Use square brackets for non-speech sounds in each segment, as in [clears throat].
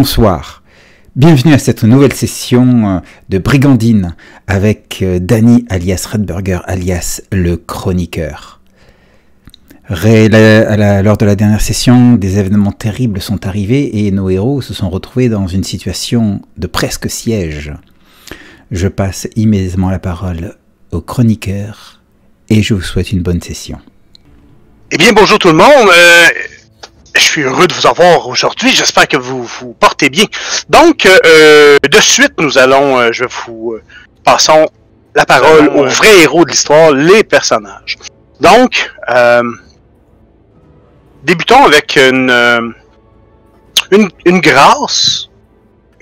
Bonsoir. Bienvenue à cette nouvelle session euh, de Brigandine avec euh, Danny alias Redburger alias le chroniqueur. Lors de la dernière session, des événements terribles sont arrivés et nos héros se sont retrouvés dans une situation de presque siège. Je passe immédiatement la parole au chroniqueur et je vous souhaite une bonne session. Eh bien, bonjour tout le monde. Euh, je suis heureux de vous avoir aujourd'hui. J'espère que vous vous portez bien. Donc, euh, de suite, nous allons, euh, je vous euh, passons la parole aux vrais héros de l'histoire, les personnages. Donc, euh, débutons avec une, euh, une une grâce.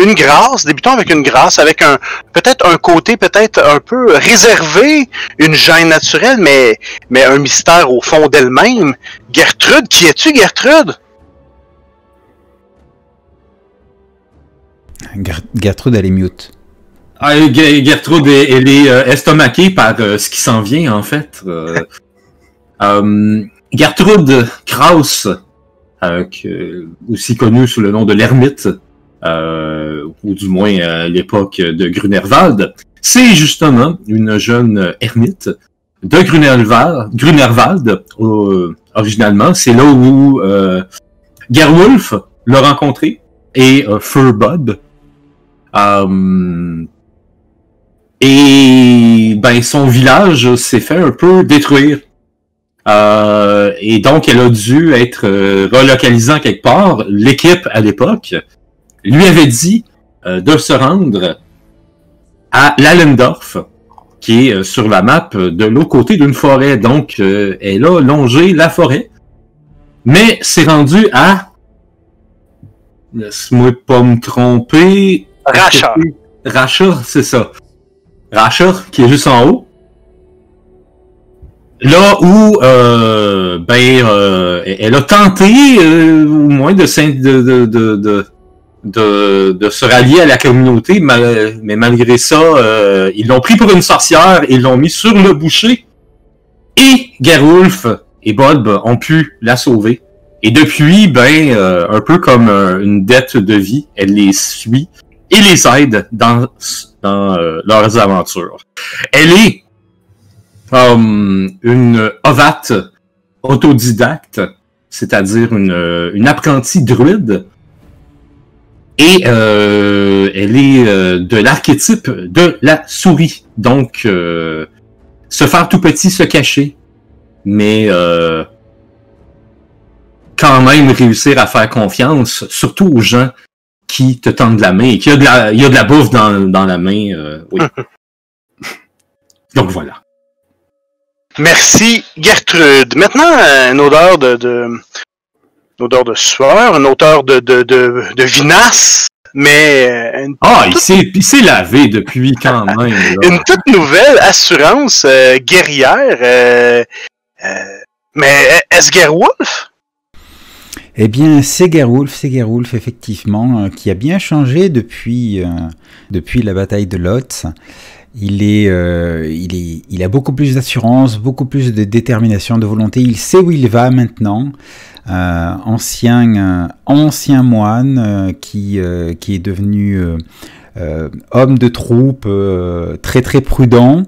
Une grâce, débutons avec une grâce, avec un peut-être un côté peut-être un peu réservé, une gêne naturelle, mais mais un mystère au fond d'elle-même. Gertrude, qui es-tu, Gertrude? Gertrude, elle est mute. Ah, Ge- Gertrude, elle, est euh, estomaquée par euh, ce qui s'en vient, en fait. [laughs] Euh, Gertrude Kraus, euh, que- aussi connue sous le nom de l'ermite, euh, ou du moins à l'époque de Grunerwald, c'est justement une jeune ermite de Grunerwald, Grunerwald originalement. C'est là où euh, Gerwulf l'a rencontré et euh, Furbud. Euh, et ben son village s'est fait un peu détruire. Euh, et donc elle a dû être euh, relocalisée en quelque part. L'équipe à l'époque lui avait dit de se rendre à Lallendorf, qui est sur la map de l'autre côté d'une forêt. Donc elle a longé la forêt, mais s'est rendue à laisse-moi pas me tromper. Racha. Racha, c'est ça. Racha, qui est juste en haut. Là où, euh, ben, euh, elle a tenté, euh, au moins, de, se rallier à la communauté, mais malgré ça, ils l'ont pris pour une sorcière, ils l'ont mis sur le boucher, et Gerulf et Bob ont pu la sauver. Et depuis, ben, un peu comme une dette de vie, elle les suit et les aide dans, dans euh, leurs aventures. Elle est euh, une ovate autodidacte, c'est-à-dire une, euh, une apprentie druide, et euh, elle est euh, de l'archétype de la souris. Donc, euh, se faire tout petit, se cacher, mais euh, quand même réussir à faire confiance, surtout aux gens qui te tendent la main et qu'il y a de la, il y a de la bouffe dans, dans la main. euh, oui. [laughs] Donc voilà. Merci, Gertrude. Maintenant, euh, une odeur de, de une odeur de sueur, une odeur de, de, de, de vinasse, mais euh, une, Ah, il s'est, il s'est lavé depuis quand [laughs] même. une toute nouvelle assurance euh, guerrière. euh, euh, mais est-ce Gerwolf? Eh bien, c'est Gerwulf, c'est Gerwulf, effectivement, euh, qui a bien changé depuis, euh, la bataille de Lotz. Il, est, euh, a beaucoup plus d'assurance, beaucoup plus de détermination, de volonté. Il sait où il va maintenant. Ancien, moine qui, est devenu homme de troupe, très très prudent.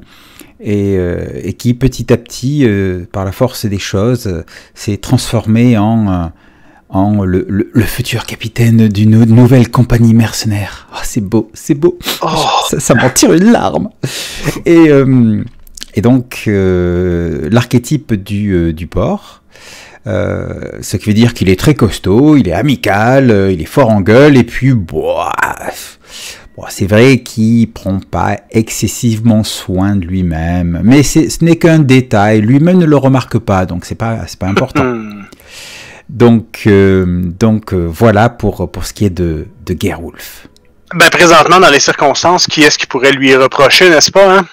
Et, qui petit à petit, par la force des choses, s'est transformé en, en le, le- le futur capitaine d'une nouvelle compagnie mercenaire. Oh, c'est beau, c'est beau. Oh, Ça, ça m'en tire une larme. Et, euh, et donc, euh, l'archétype du, euh, du porc, euh, ce qui veut dire qu'il est très costaud, il est amical, euh, il est fort en gueule, et puis, boah, bon, c'est vrai qu'il prend pas excessivement soin de lui-même, mais ce n'est qu'un détail, lui-même ne le remarque pas, donc c'est pas, c'est pas important. Donc, euh, donc euh, voilà pour, pour ce qui est de, de Gerwulf. Ben, présentement, dans les circonstances, qui est-ce qui pourrait lui reprocher, n'est-ce pas? Hein?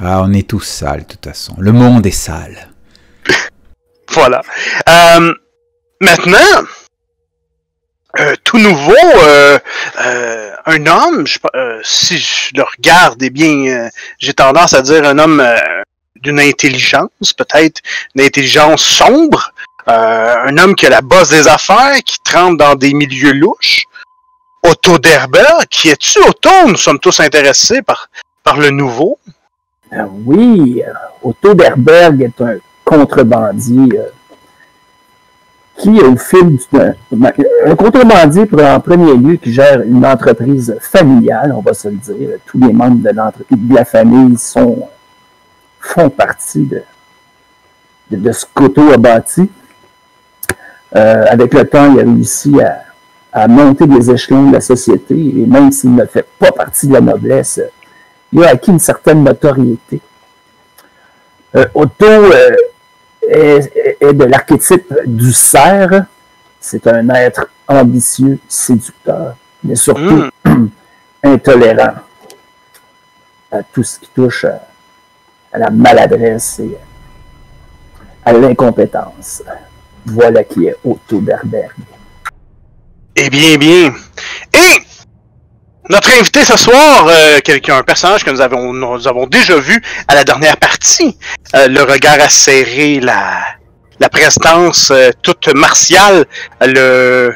Ah, on est tous sales, de toute façon. Le monde est sale. [laughs] Voilà. Euh, maintenant, euh, tout nouveau, euh, euh, un homme, je, si je le regarde, eh bien, j'ai tendance à dire un homme d'une intelligence, peut-être une intelligence sombre, un homme qui a la bosse des affaires, qui trempe dans des milieux louches, Otto Derber. Qui es-tu, Otto? Nous sommes tous intéressés par, le nouveau. Euh, oui, euh, Otto Derberg est un contrebandier euh, qui, au fil du temps, un contrebandier en premier lieu qui gère une entreprise familiale, on va se le dire. Tous les membres de de la famille sont, font partie de, de, ce qu'Otto a bâti. Avec le temps, il a réussi à, à monter des échelons de la société, et même s'il ne fait pas partie de la noblesse, il a acquis une certaine notoriété. Euh, Otto euh, est, de l'archétype du cerf. C'est un être ambitieux, séducteur, mais surtout hmm. [clears throat] intolérant à tout ce qui touche à, la maladresse et à l'incompétence. Voilà qui est Otto Berberg. Eh bien, bien. Et notre invité ce soir, euh, quelqu'un, un personnage que nous avons, déjà vu à la dernière partie, euh, le regard acéré, la, la prestance euh, toute martiale, le,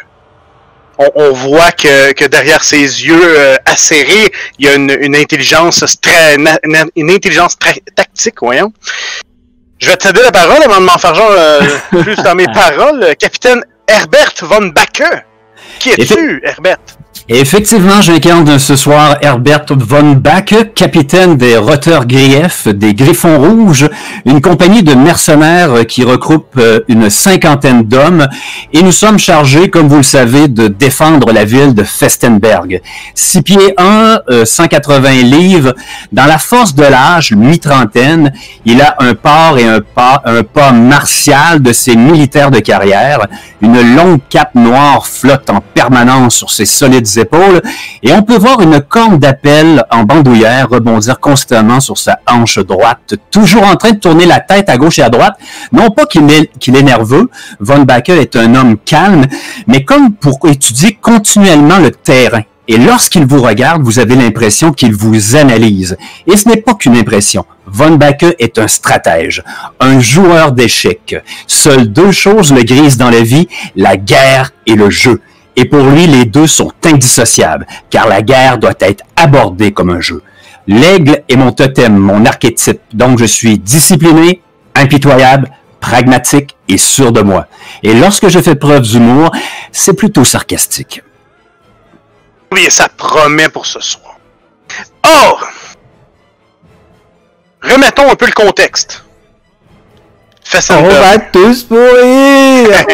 on, voit que, derrière ses yeux acérés, il y a une, intelligence une, intelligence tactique, voyons. Je vais te céder la parole avant de m'enfarger [laughs] plus dans mes paroles. Capitaine Herbert von Backe. Qui es-tu, Herbert? effectivement, j'incarne ce soir Herbert von Backe, capitaine des Grief, des Griffons Rouges, une compagnie de mercenaires qui regroupe euh, une cinquantaine d'hommes, et nous sommes chargés, comme vous le savez, de défendre la ville de Festenberg. Six pieds 1, 180 euh, livres, dans la force de l'âge, mi-trentaine, il a un port et un pas, un pas martial de ses militaires de carrière, une longue cape noire flotte en permanence sur ses solides épaules, et on peut voir une corne d'appel en bandoulière rebondir constamment sur sa hanche droite, toujours en train de tourner la tête à gauche et à droite. Non pas qu'il est, nerveux, Von Baker est un homme calme, mais comme pour étudier continuellement le terrain. Et lorsqu'il vous regarde, vous avez l'impression qu'il vous analyse. Et ce n'est pas qu'une impression. Von Backe est un stratège, un joueur d'échecs. Seules deux choses le grisent dans la vie, la guerre et le jeu. Et pour lui, les deux sont indissociables, car la guerre doit être abordée comme un jeu. L'aigle est mon totem, mon archétype, donc je suis discipliné, impitoyable, pragmatique et sûr de moi. Et lorsque je fais preuve d'humour, c'est plutôt sarcastique. Oui, ça promet pour ce soir. Or, remettons un peu le contexte. On va tous pourrir!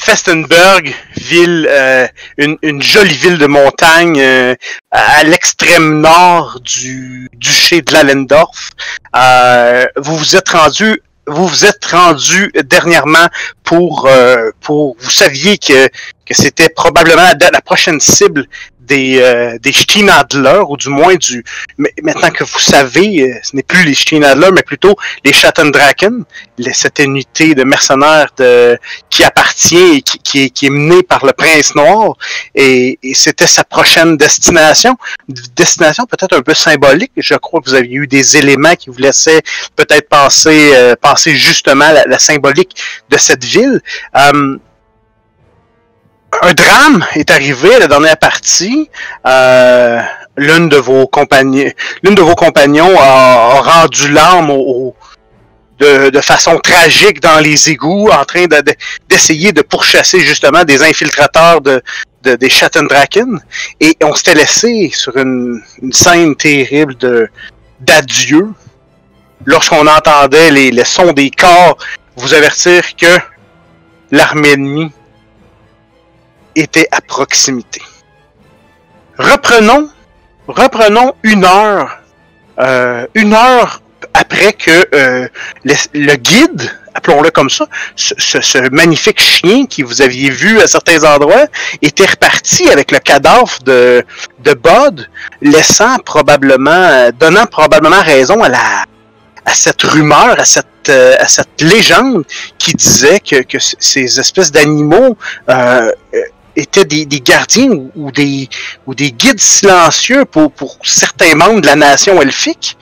Festenberg, ville, euh, une, jolie ville de montagne euh, à l'extrême nord du duché de l'Allendorf. Euh, vous vous êtes rendu vous vous êtes rendu dernièrement pour pour vous saviez que que c'était probablement la, prochaine cible des, euh, des Steinadler, ou du moins du. Maintenant que vous savez, euh, ce n'est plus les Steinadler, mais plutôt les Schattendraken, cette unité de mercenaires de, qui appartient et qui, qui, est, qui est menée par le Prince Noir. Et, et c'était sa prochaine destination. Destination peut-être un peu symbolique. Je crois que vous aviez eu des éléments qui vous laissaient peut-être penser, euh, penser justement la, la, symbolique de cette ville. Euh, un drame est arrivé la dernière partie. Euh, l'une de vos compagnons, l'une de vos compagnons a, rendu l'âme au, de, façon tragique dans les égouts, en train d'essayer de, pourchasser justement des infiltrateurs de, des Schattendraken. Et on s'était laissé sur une, scène terrible de d'adieu. Lorsqu'on entendait les, les sons des corps vous avertir que l'armée ennemie était à proximité. Reprenons, reprenons une heure, euh, une heure après que euh, le, guide, appelons-le comme ça, ce, magnifique chien qui vous aviez vu à certains endroits, était reparti avec le cadavre de, de Bod, laissant probablement, donnant probablement raison à la à cette rumeur, à cette, euh, à cette légende qui disait que, que ces espèces d'animaux euh, étaient des, gardiens ou, des, ou des guides silencieux pour, pour certains membres de la nation elfique.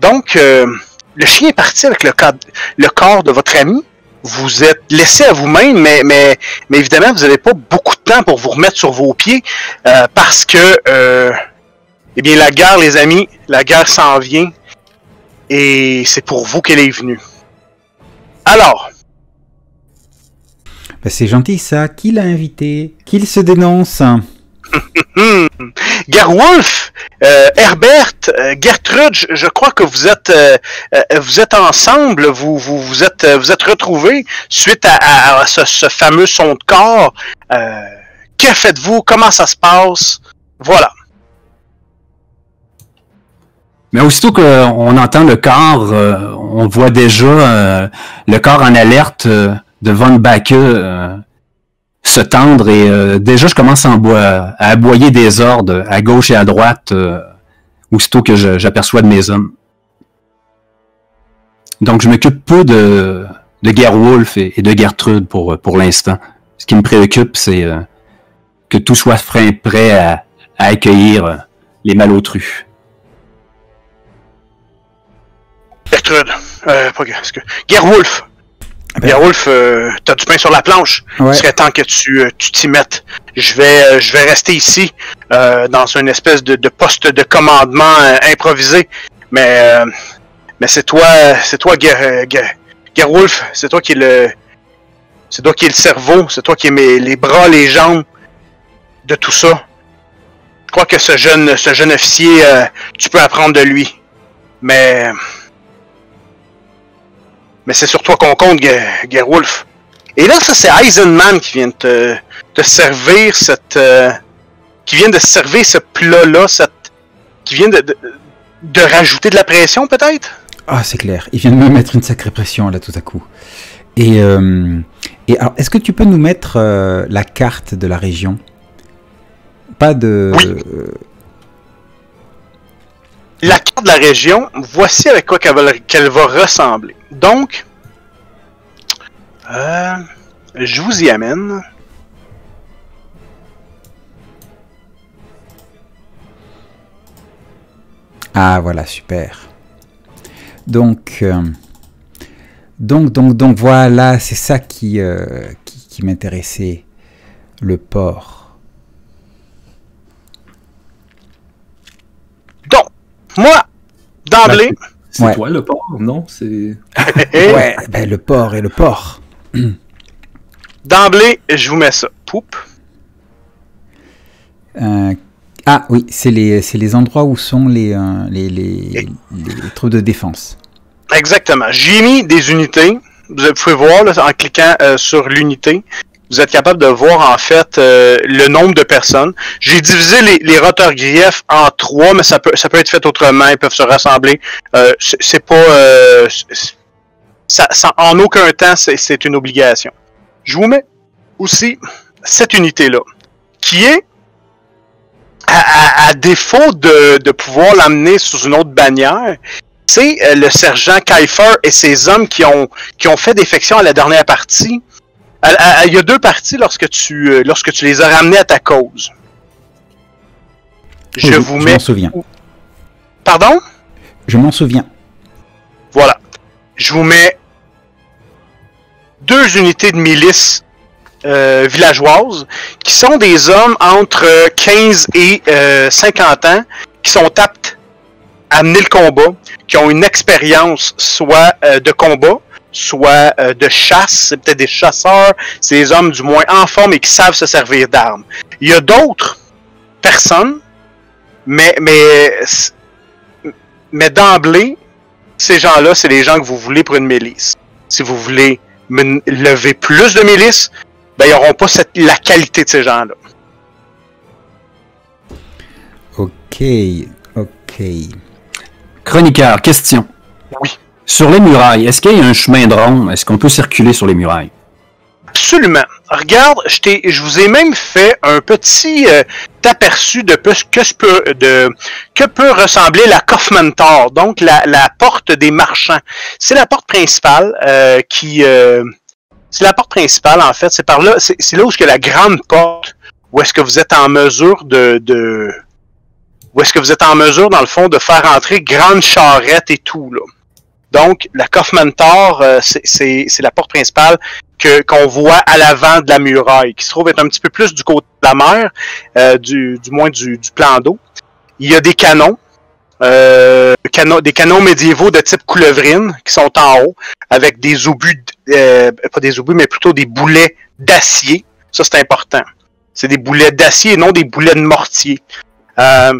Donc, euh, le chien est parti avec le, le corps de votre ami. vous êtes laissé à vous-même, mais, mais, mais évidemment, vous n'avez pas beaucoup de temps pour vous remettre sur vos pieds euh, parce que, euh, eh bien, la guerre, les amis, la guerre s'en vient et c'est pour vous qu'elle est venue. Alors, c'est gentil ça. Qui l'a invité? Qu'il se dénonce. [laughs] Gerwolf, euh, Herbert, euh, Gertrude, je, je crois que vous êtes euh, euh, vous êtes ensemble, vous vous, vous êtes vous êtes retrouvés suite à, à- à ce, ce fameux son de corps. Euh, que faites-vous? Comment ça se passe? Voilà. Mais aussitôt qu'on entend le corps, euh, on voit déjà euh, le corps en alerte euh, de Von Backe euh, se tendre et euh, déjà je commence à, à aboyer des ordres à gauche et à droite euh, aussitôt que j'aperçois de mes hommes. Donc je m'occupe peu de, de Gerwolf et, de Gertrude pour, l'instant. Ce qui me préoccupe, c'est que tout soit prêt à, accueillir les malotrus. Gertrude, euh, pas Gerwolf. Gerwolf, euh, t'as du pain sur la planche. Ouais. Il serait temps que tu euh, tu t'y mettes. Je vais euh, je vais rester ici euh, dans une espèce de, de poste de commandement improvisé. Mais euh, mais c'est toi c'est toi Ger, Ger- Gerwolf, c'est toi qui est le c'est toi qui est le cerveau, c'est toi qui est mes- les bras, les jambes de tout ça. Je crois que ce jeune ce jeune officier euh, tu peux apprendre de lui. Mais mais c'est sur toi qu'on compte, Ger- Gerwolf. Et là, ça, c'est Eisenman qui vient de te, te servir cette. euh, qui vient de servir ce plat-là, cette. qui vient de, de, de rajouter de la pression, peut-être? Ah, c'est clair. Il vient de me mettre une sacrée pression là tout à coup. Et, euh, et alors, est-ce que tu peux nous mettre euh, la carte de la région? Pas de. Oui. La carte de la région, voici avec quoi qu'elle va, ressembler. Donc. euh, je vous y amène. Ah, voilà, super. Donc, euh, donc, donc, donc, voilà, c'est ça qui, euh, m'intéressait. Le port. Donc, moi, d'emblée. C'est Ouais. toi le porc, non? C'est. [laughs] Ouais, ben, le port et le port. [clears throat] D'emblée, je vous mets ça. Poup. Euh, ah oui, c'est les, c'est les endroits où sont les, euh, les, les, les troupes de défense. Exactement. J'ai mis des unités. Vous pouvez voir là, en cliquant euh, sur l'unité. Vous êtes capable de voir en fait euh, le nombre de personnes. J'ai divisé les, les roteurs griefs en trois, mais ça peut ça peut être fait autrement. Ils peuvent se rassembler. Euh, c'est pas euh, ça, ça- en aucun temps c'est c'est une obligation. Je vous mets aussi cette unité là, qui est à, à- à défaut de, de pouvoir l'amener sous une autre bannière, c'est euh, le sergent Kiefer et ses hommes qui ont, qui ont fait défection à la dernière partie. Il y a deux parties lorsque tu, euh, lorsque tu les as ramenés à ta cause. Je Oui, vous je mets. m'en souviens. Pardon? Je m'en souviens. Voilà. Je vous mets deux unités de milice euh, villageoises qui sont des hommes entre euh, 15 et euh, 50 ans qui sont aptes à mener le combat, qui ont une expérience soit euh, de combat, soit euh, de chasse, c'est peut-être des chasseurs, c'est des hommes du moins en forme et qui savent se servir d'armes. Il y a d'autres personnes, mais mais mais d'emblée, ces gens-là, c'est les gens que vous voulez pour une milice. Si vous voulez lever plus de milices, ben ils n'auront pas cette, la qualité de ces gens-là. Ok, ok. Chroniqueur, question. Oui. Sur les murailles, est-ce qu'il y a un chemin de ronde? Est-ce qu'on peut circuler sur les murailles? Absolument. Regarde, je, je vous ai même fait un petit euh, aperçu de peu- que, ce peut, de, que peut ressembler la Kaufman Tor, donc la, la porte des marchands. C'est la porte principale euh, qui... euh, c'est la porte principale, en fait. C'est par là, c'est là où est-ce que la grande porte, où est-ce que vous êtes en mesure de... de où est-ce que vous êtes en mesure, dans le fond, de faire entrer grande charrette et tout, là. Donc, la Kaufman Tor, euh, c'est- la porte principale que qu'on voit à l'avant de la muraille, qui se trouve être un petit peu plus du côté de la mer, euh, du, moins du, du plan d'eau. Il y a des canons, euh, canons, des canons médiévaux de type coulevrine qui sont en haut, avec des obus, euh, pas des obus, mais plutôt des boulets d'acier. Ça, c'est important. C'est des boulets d'acier et non des boulets de mortier. Ça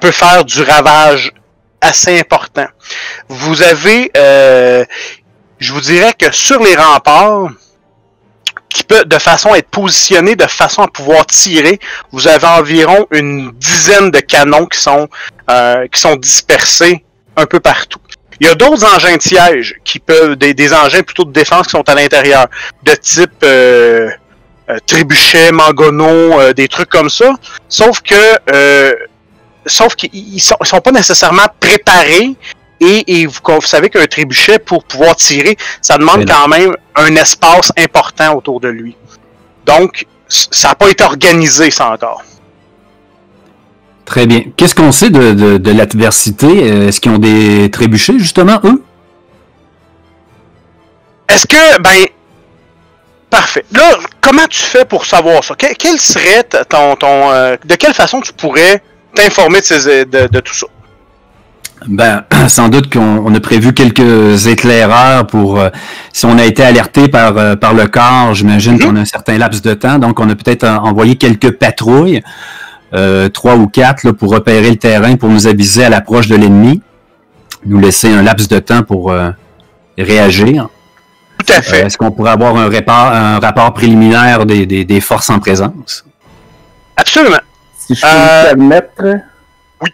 peut faire du ravage assez important. Vous avez, euh, je vous dirais que sur les remparts, qui peut de façon à être positionné de façon à pouvoir tirer, vous avez environ une dizaine de canons qui sont euh, qui sont dispersés un peu partout. Il y a d'autres engins de siège qui peuvent des, des engins plutôt de défense qui sont à l'intérieur, de type euh, euh, trébuchet, mangono, euh, des trucs comme ça. Sauf que euh, sauf qu'ils ils sont, pas nécessairement préparés et, et vous, vous savez qu'un trébuchet pour pouvoir tirer, ça demande quand même un espace important autour de lui. Donc ça n'a pas été organisé ça encore. Très bien. Qu'est-ce qu'on sait de, de, de l'adversité? Euh, Est-ce qu'ils ont des trébuchets, justement, eux? Est-ce que, ben, parfait. Là, comment tu fais pour savoir ça? Que- quel serait ton, ton, euh, de quelle façon tu pourrais t'informer de, ces- de, de tout ça? Ben, [clears throat] sans doute qu'on on a prévu quelques éclaireurs pour euh, si on a été alerté par euh, par le corps, j'imagine Mhm. qu'on a un certain laps de temps, donc on a peut-être euh, envoyé quelques patrouilles, euh, trois ou quatre là, pour repérer le terrain, pour nous aviser à l'approche de l'ennemi, nous laisser un laps de temps pour réagir. Tout à fait. Est-ce qu'on pourrait avoir un rapport, un rapport préliminaire des, des, des forces en présence? Absolument. Si je peux Euh, me permettre, oui.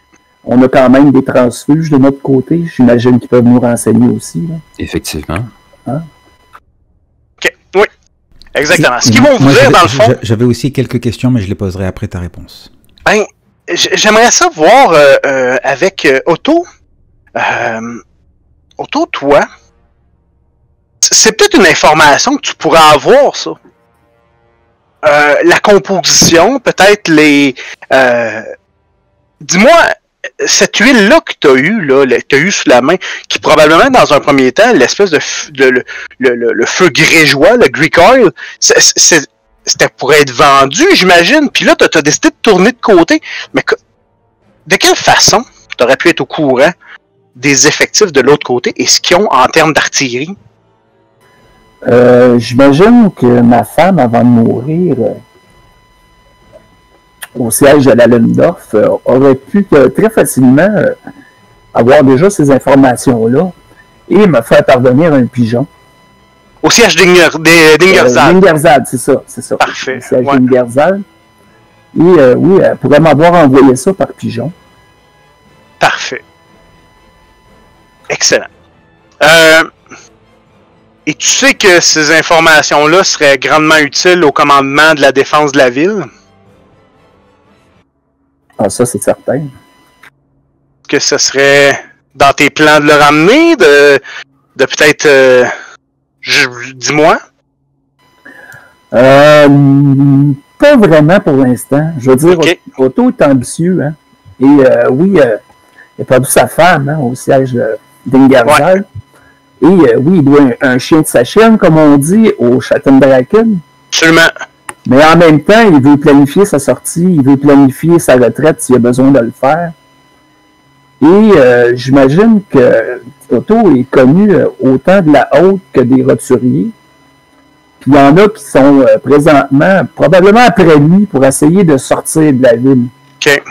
on a quand même des transfuges de notre côté. J'imagine qu'ils peuvent nous renseigner aussi. là. Effectivement. OK. Oui. Exactement. Ce qu'ils vont vous Moi, dire, j'avais- dans le fond, j'a- J'avais aussi quelques questions, mais je les poserai après ta réponse. ben, j'aimerais ça voir euh, euh, avec euh, Otto. Euh, Otto, toi, c'est peut-être une information que tu pourrais avoir, ça. Euh, la composition, peut-être les. euh, Dis-moi, cette huile-là que tu as eue, là, que tu as eu sous la main, qui probablement, dans un premier temps, l'espèce de, de- le, le- le- feu grégeois, le Greek oil, c'était pour être vendu, j'imagine. Puis là, tu as, décidé de tourner de côté. Mais que- de quelle façon tu aurais pu être au courant des effectifs de l'autre côté et ce qu'ils ont en termes d'artillerie? Euh, J'imagine que ma femme, avant de mourir, euh, au siège de la Lundorf, euh, aurait pu très facilement avoir déjà ces informations-là et me faire parvenir un pigeon. Au siège d'Inger- d'I- d'Ingerzal. Lingerzad, c'est ça, c'est ça. Parfait, Le siège ouais. d'Ingerzal. Et oui, elle pourrait m'avoir envoyé ça par pigeon. Parfait. Excellent. Euh, et tu sais que ces informations-là seraient grandement utiles au commandement de la défense de la ville? Ah, ça, c'est certain. Que ce serait dans tes plans de le ramener? De, de peut-être... euh, Dis-moi? Euh, pas vraiment pour l'instant. Je veux dire, Ok. Otto est ambitieux. Hein? Et euh, oui, euh, il a perdu sa femme hein, au siège de- d'Ingerzal. Et euh, oui, il doit un, un chien de sa chienne, comme on dit, au Schattenbraken. Absolument. Mais en même temps, il veut planifier sa sortie, il veut planifier sa retraite s'il a besoin de le faire. Et euh, j'imagine que Otto est connu euh, autant de la haute que des roturiers. Puis il y en a qui sont euh, présentement, probablement après lui, pour essayer de sortir de la ville. OK.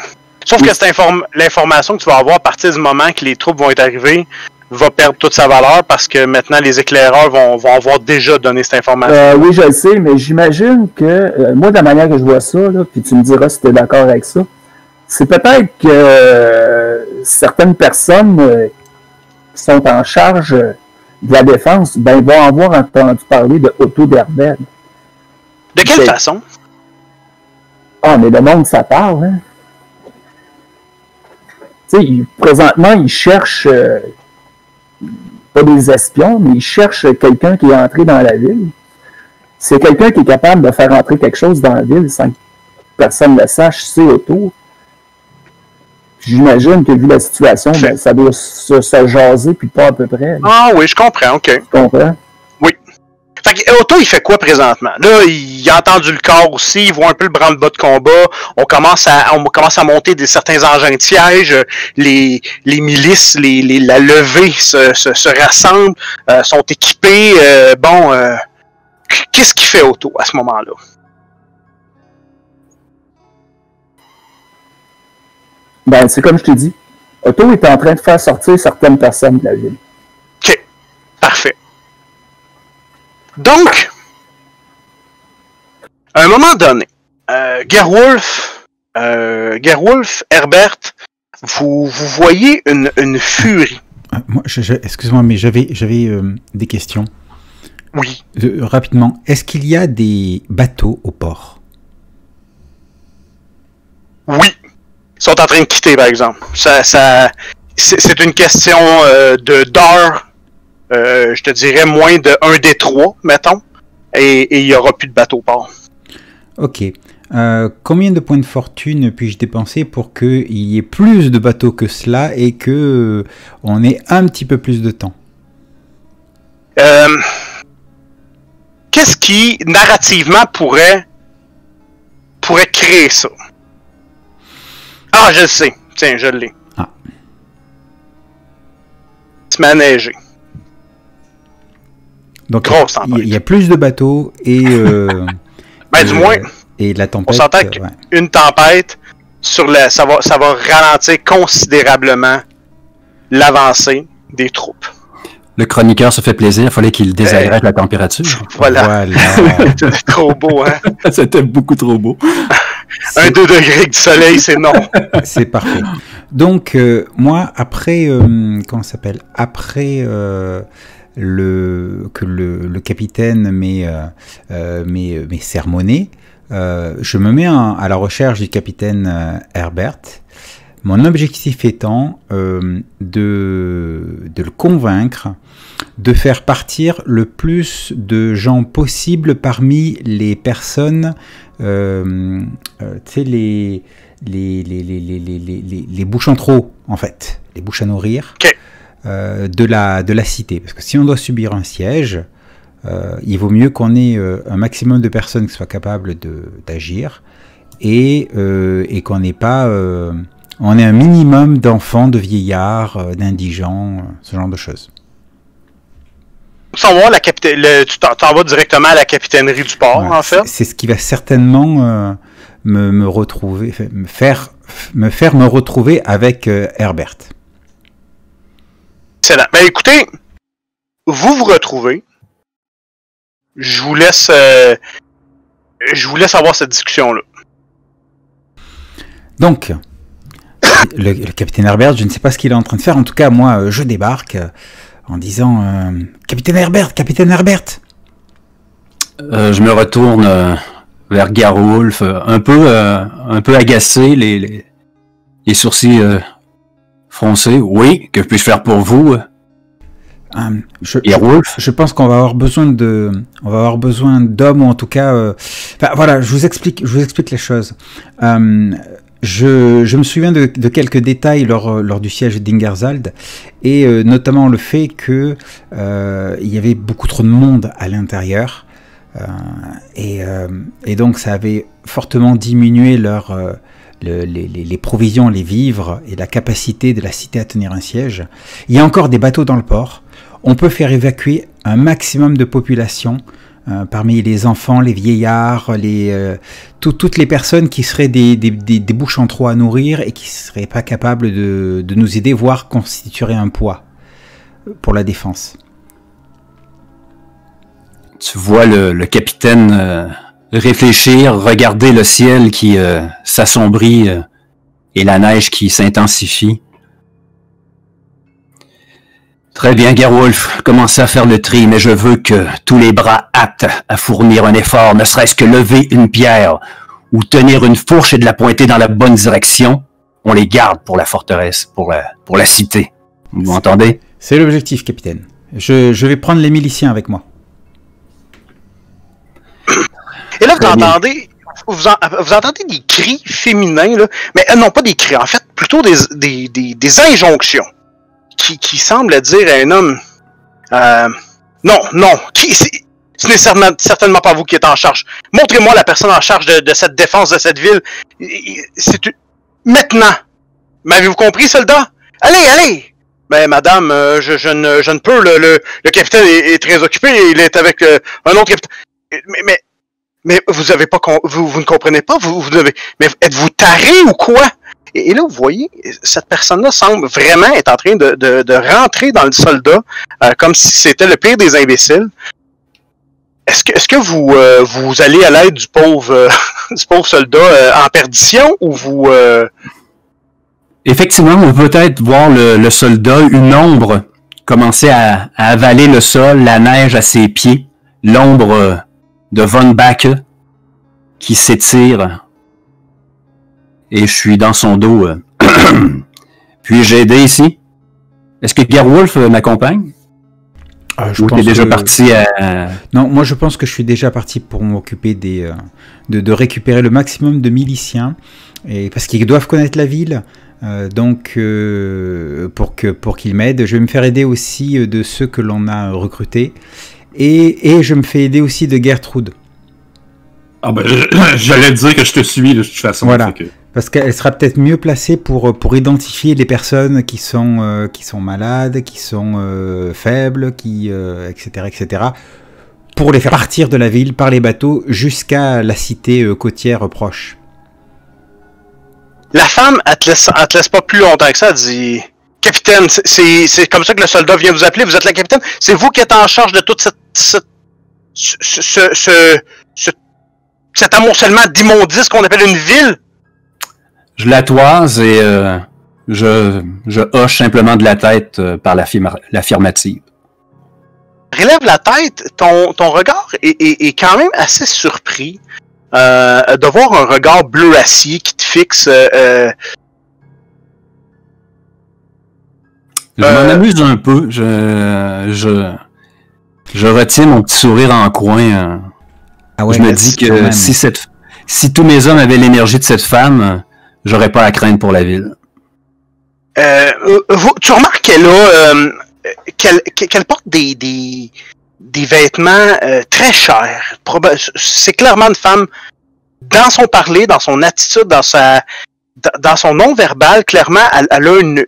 Sauf que cette inform- l'information que tu vas avoir à partir du moment que les troupes vont être arrivées va perdre toute sa valeur parce que maintenant les éclaireurs vont, vont avoir déjà donné cette information. Euh, oui, je le sais, mais j'imagine que, euh, moi, de la manière que je vois ça, là, puis tu me diras si tu es d'accord avec ça, c'est peut-être que euh, certaines personnes qui sont en charge de la défense ben, vont avoir entendu parler de Otto Derben. De quelle façon? Ah, mais le monde, ça parle, hein? Tu sais, présentement, ils cherchent, pas des espions, mais ils cherchent quelqu'un qui est entré dans la ville. C'est quelqu'un qui est capable de faire entrer quelque chose dans la ville sans que personne ne le sache, c'est autour. J'imagine que vu la situation, ben, ça doit se, se jaser puis pas à peu près. Ah oui, je comprends, ok. Tu comprends? Fait que Otto, il fait quoi présentement? Là, il a entendu le corps aussi, il voit un peu le branle-bas de combat. On commence à, on commence à monter des certains engins de siège. Les, les milices, les, les- la levée se, se, se rassemblent, euh, sont équipés. euh, bon, euh, qu'est-ce qu'il fait Otto à ce moment-là? Ben, c'est comme je te dis. Otto est en train de faire sortir certaines personnes de la ville. OK. Parfait. Donc, à un moment donné, euh, Gerwolf, euh, Gerwolf, Herbert, vous, vous voyez une, une furie. Euh, moi, excuse-moi, mais j'avais, j'avais euh, des questions. Oui. Rapidement, est-ce qu'il y a des bateaux au port? Oui. Ils sont en train de quitter, par exemple. Ça, ça, c'est une question euh, de d'heures. Euh, je te dirais moins de un des trois, mettons. Et il n'y aura plus de bateau au port. Ok. Euh, combien de points de fortune puis-je dépenser pour qu'il y ait plus de bateaux que cela et que euh, on ait un petit peu plus de temps? Qu'est-ce qui, narrativement, pourrait pourrait créer ça? Ah, je le sais. Tiens, je l'ai. Ah. Se manager. Donc Grosse il y, a- tempête. il y a plus de bateaux et euh, [laughs] Ben, du et, moins, euh, et la tempête. s'entend euh, que- ouais. une tempête, sur le, ça, va, ça va ralentir considérablement l'avancée des troupes. Le chroniqueur se fait plaisir, il fallait qu'il désagrège la température. Voilà. Voilà. C'est [laughs] trop beau, hein? [laughs] C'était beaucoup trop beau. Un 2 degrés du soleil, c'est non. C'est parfait. Donc euh, moi après euh, comment ça s'appelle? Après euh, le, que le, capitaine m'ait euh, euh, euh, sermonné, je me mets à, la recherche du capitaine Herbert. Mon objectif étant de, de, le convaincre de faire partir le plus de gens possible parmi les personnes, euh, euh, les, les, les, les, bouches en trop, en fait, les bouches à nourrir euh, de, la, de la cité. Parce que si on doit subir un siège, euh, il vaut mieux qu'on ait euh, un maximum de personnes qui soient capables d'agir et, et qu'on n'ait pas. on ait un minimum d'enfants, de vieillards, d'indigents, ce genre de choses. Sans voir la capita- le- tu t'en vas directement à la capitainerie du port, Ouais, en fait. c'est- ce qui va certainement euh, me, me retrouver, me faire, me faire me retrouver avec euh, Herbert. Excellent. Ben écoutez, vous vous retrouvez. Je vous laisse. euh, je vous laisse avoir cette discussion-là. Donc, le, le capitaine Herbert, je ne sais pas ce qu'il est en train de faire. En tout cas, moi, euh, je débarque euh, en disant euh, Capitaine Herbert, Capitaine Herbert. Euh, je me retourne euh, vers Garolf, un peu, euh, un peu agacé, les, les, les sourcils froncés. Oui, que puis-je faire pour vous, euh, Euh, je, je pense qu'on va avoir besoin de, on va avoir besoin d'hommes ou en tout cas, euh, enfin, voilà, je vous explique, je vous explique les choses. Euh, je, je me souviens de, de quelques détails lors, lors du siège d'Ingerzald et euh, notamment le fait que euh, il y avait beaucoup trop de monde à l'intérieur euh, et, et donc ça avait fortement diminué leur le- les, les- provisions, les vivres et la capacité de la cité à tenir un siège. Il y a encore des bateaux dans le port. On peut faire évacuer un maximum de population euh, parmi les enfants, les vieillards, les, euh, tout- toutes les personnes qui seraient des, des- des- bouches en trop à nourrir et qui seraient pas capables de, de nous aider, voire constitueraient un poids pour la défense. Tu vois le, le capitaine euh, réfléchir, regarder le ciel qui euh, s'assombrit euh, et la neige qui s'intensifie. Très bien, Gerwolf, commencez à faire le tri, mais je veux que tous les bras aptes à fournir un effort, ne serait-ce que lever une pierre ou tenir une fourche et de la pointer dans la bonne direction, on les garde pour la forteresse, pour la, pour la cité. Vous m'entendez? C'est l'objectif, capitaine. Je, je vais prendre les miliciens avec moi. Et là, vous entendez, vous, en- vous entendez des cris féminins, là, mais euh, non pas des cris, en fait, plutôt des, des, des, des injonctions qui, qui semblent dire à un homme euh, Non, non, qui, ce n'est certainement, certainement pas vous qui êtes en charge. Montrez-moi la personne en charge de, de cette défense de cette ville. C'est maintenant. M'avez-vous compris, soldat Allez, allez Ben, madame, euh, je, je, ne, je ne peux. Le, le, le capitaine est, est très occupé. Il est avec euh, un autre capitaine. Mais, mais, mais vous avez pas, vous, ne comprenez pas. Vous, devez. Mais êtes-vous taré ou quoi? Et, là, vous voyez, cette personne-là semble vraiment être en train de, rentrer dans le soldat euh, comme si c'était le pire des imbéciles. Est-ce que, euh, vous allez à l'aide du pauvre, euh, [laughs] soldat en perdition ou vous. Effectivement, on peut peut-être voir le, soldat, une ombre, commencer à, avaler le sol, la neige à ses pieds, l'ombre de Von Backe qui s'étire. Et je suis dans son dos. euh. [clears throat] Puis-je aider ici? Est-ce que Gerwolf euh, m'accompagne? Ah, je Ou t'es déjà que- parti à... Non, moi je pense que je suis déjà parti pour m'occuper des, euh, de, de récupérer le maximum de miliciens, et parce qu'ils doivent connaître la ville. euh, donc, euh, pour que pour qu'ils m'aident, je vais me faire aider aussi euh, de ceux que l'on a recrutés, et, et je me fais aider aussi de Gertrude, Ah ben, [clears throat] j'allais dire que je te suis de toute façon. Voilà. que- parce qu'elle sera peut-être mieux placée pour pour identifier les personnes qui sont euh, qui sont malades, qui sont euh, faibles, qui euh, etc etc. Pour les faire partir de la ville par les bateaux jusqu'à la cité euh, côtière proche. La femme, elle te, laisse, elle te laisse pas plus longtemps que ça. Elle dit Capitaine, c'est- comme ça que le soldat vient vous appeler. Vous êtes la capitaine. C'est vous qui êtes en charge de toute cette. cette- ce, ce, ce, ce- cet amoncellement d'immondices qu'on appelle une ville. Je la toise et euh, je, je hoche simplement de la tête euh, par l'affirma- l'affirmative. Relève la tête, ton, ton regard est, est- est quand même assez surpris euh, de voir un regard bleu acier qui te fixe. Euh, euh, Je m'en amuse un peu. Je, je, je retiens mon petit sourire en coin. euh. Ah je me dis que si, cette, si tous mes hommes avaient l'énergie de cette femme, j'aurais pas à craindre pour la ville. Euh, euh, vous- tu remarques qu'elle a, euh, qu'elle, qu'elle porte des, des, des vêtements euh, très chers. C'est clairement une femme dans son parler, dans son attitude, dans sa, dans- dans son non verbal. Clairement, elle, elle a une,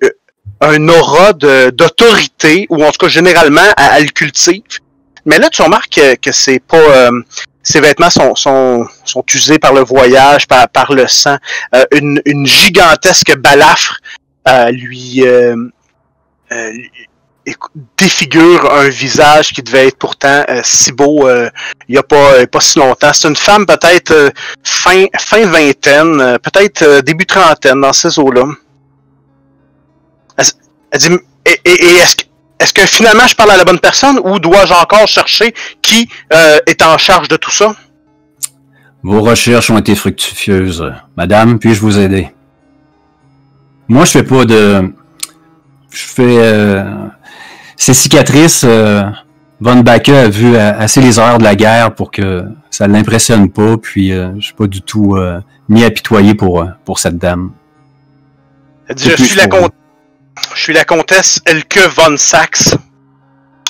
un aura d'autorité, ou en tout cas généralement, elle le cultive. Mais là, tu remarques que, c'est pas, euh, ses vêtements sont, sont, sont usés par le voyage, par, par le sang. Euh, une, une gigantesque balafre euh, lui euh, euh, défigure un visage qui devait être pourtant euh, si beau il y a pas, pas si longtemps. C'est une femme peut-être fin, fin vingtaine, peut-être début trentaine dans ces eaux-là. Elle, dit Et, et- et est-ce que finalement je parle à la bonne personne ou dois-je encore chercher qui euh, est en charge de tout ça? Vos recherches ont été fructueuses. Madame, puis-je vous aider? Moi, je fais pas de... Je fais... euh, Ces cicatrices, euh, Von Backe a vu assez les horreurs de la guerre pour que ça l'impressionne pas, puis euh, je suis pas du tout euh, ni apitoyé pour, euh, pour cette dame. Elle dit, je suis, la je suis la comtesse Elke von Sachs.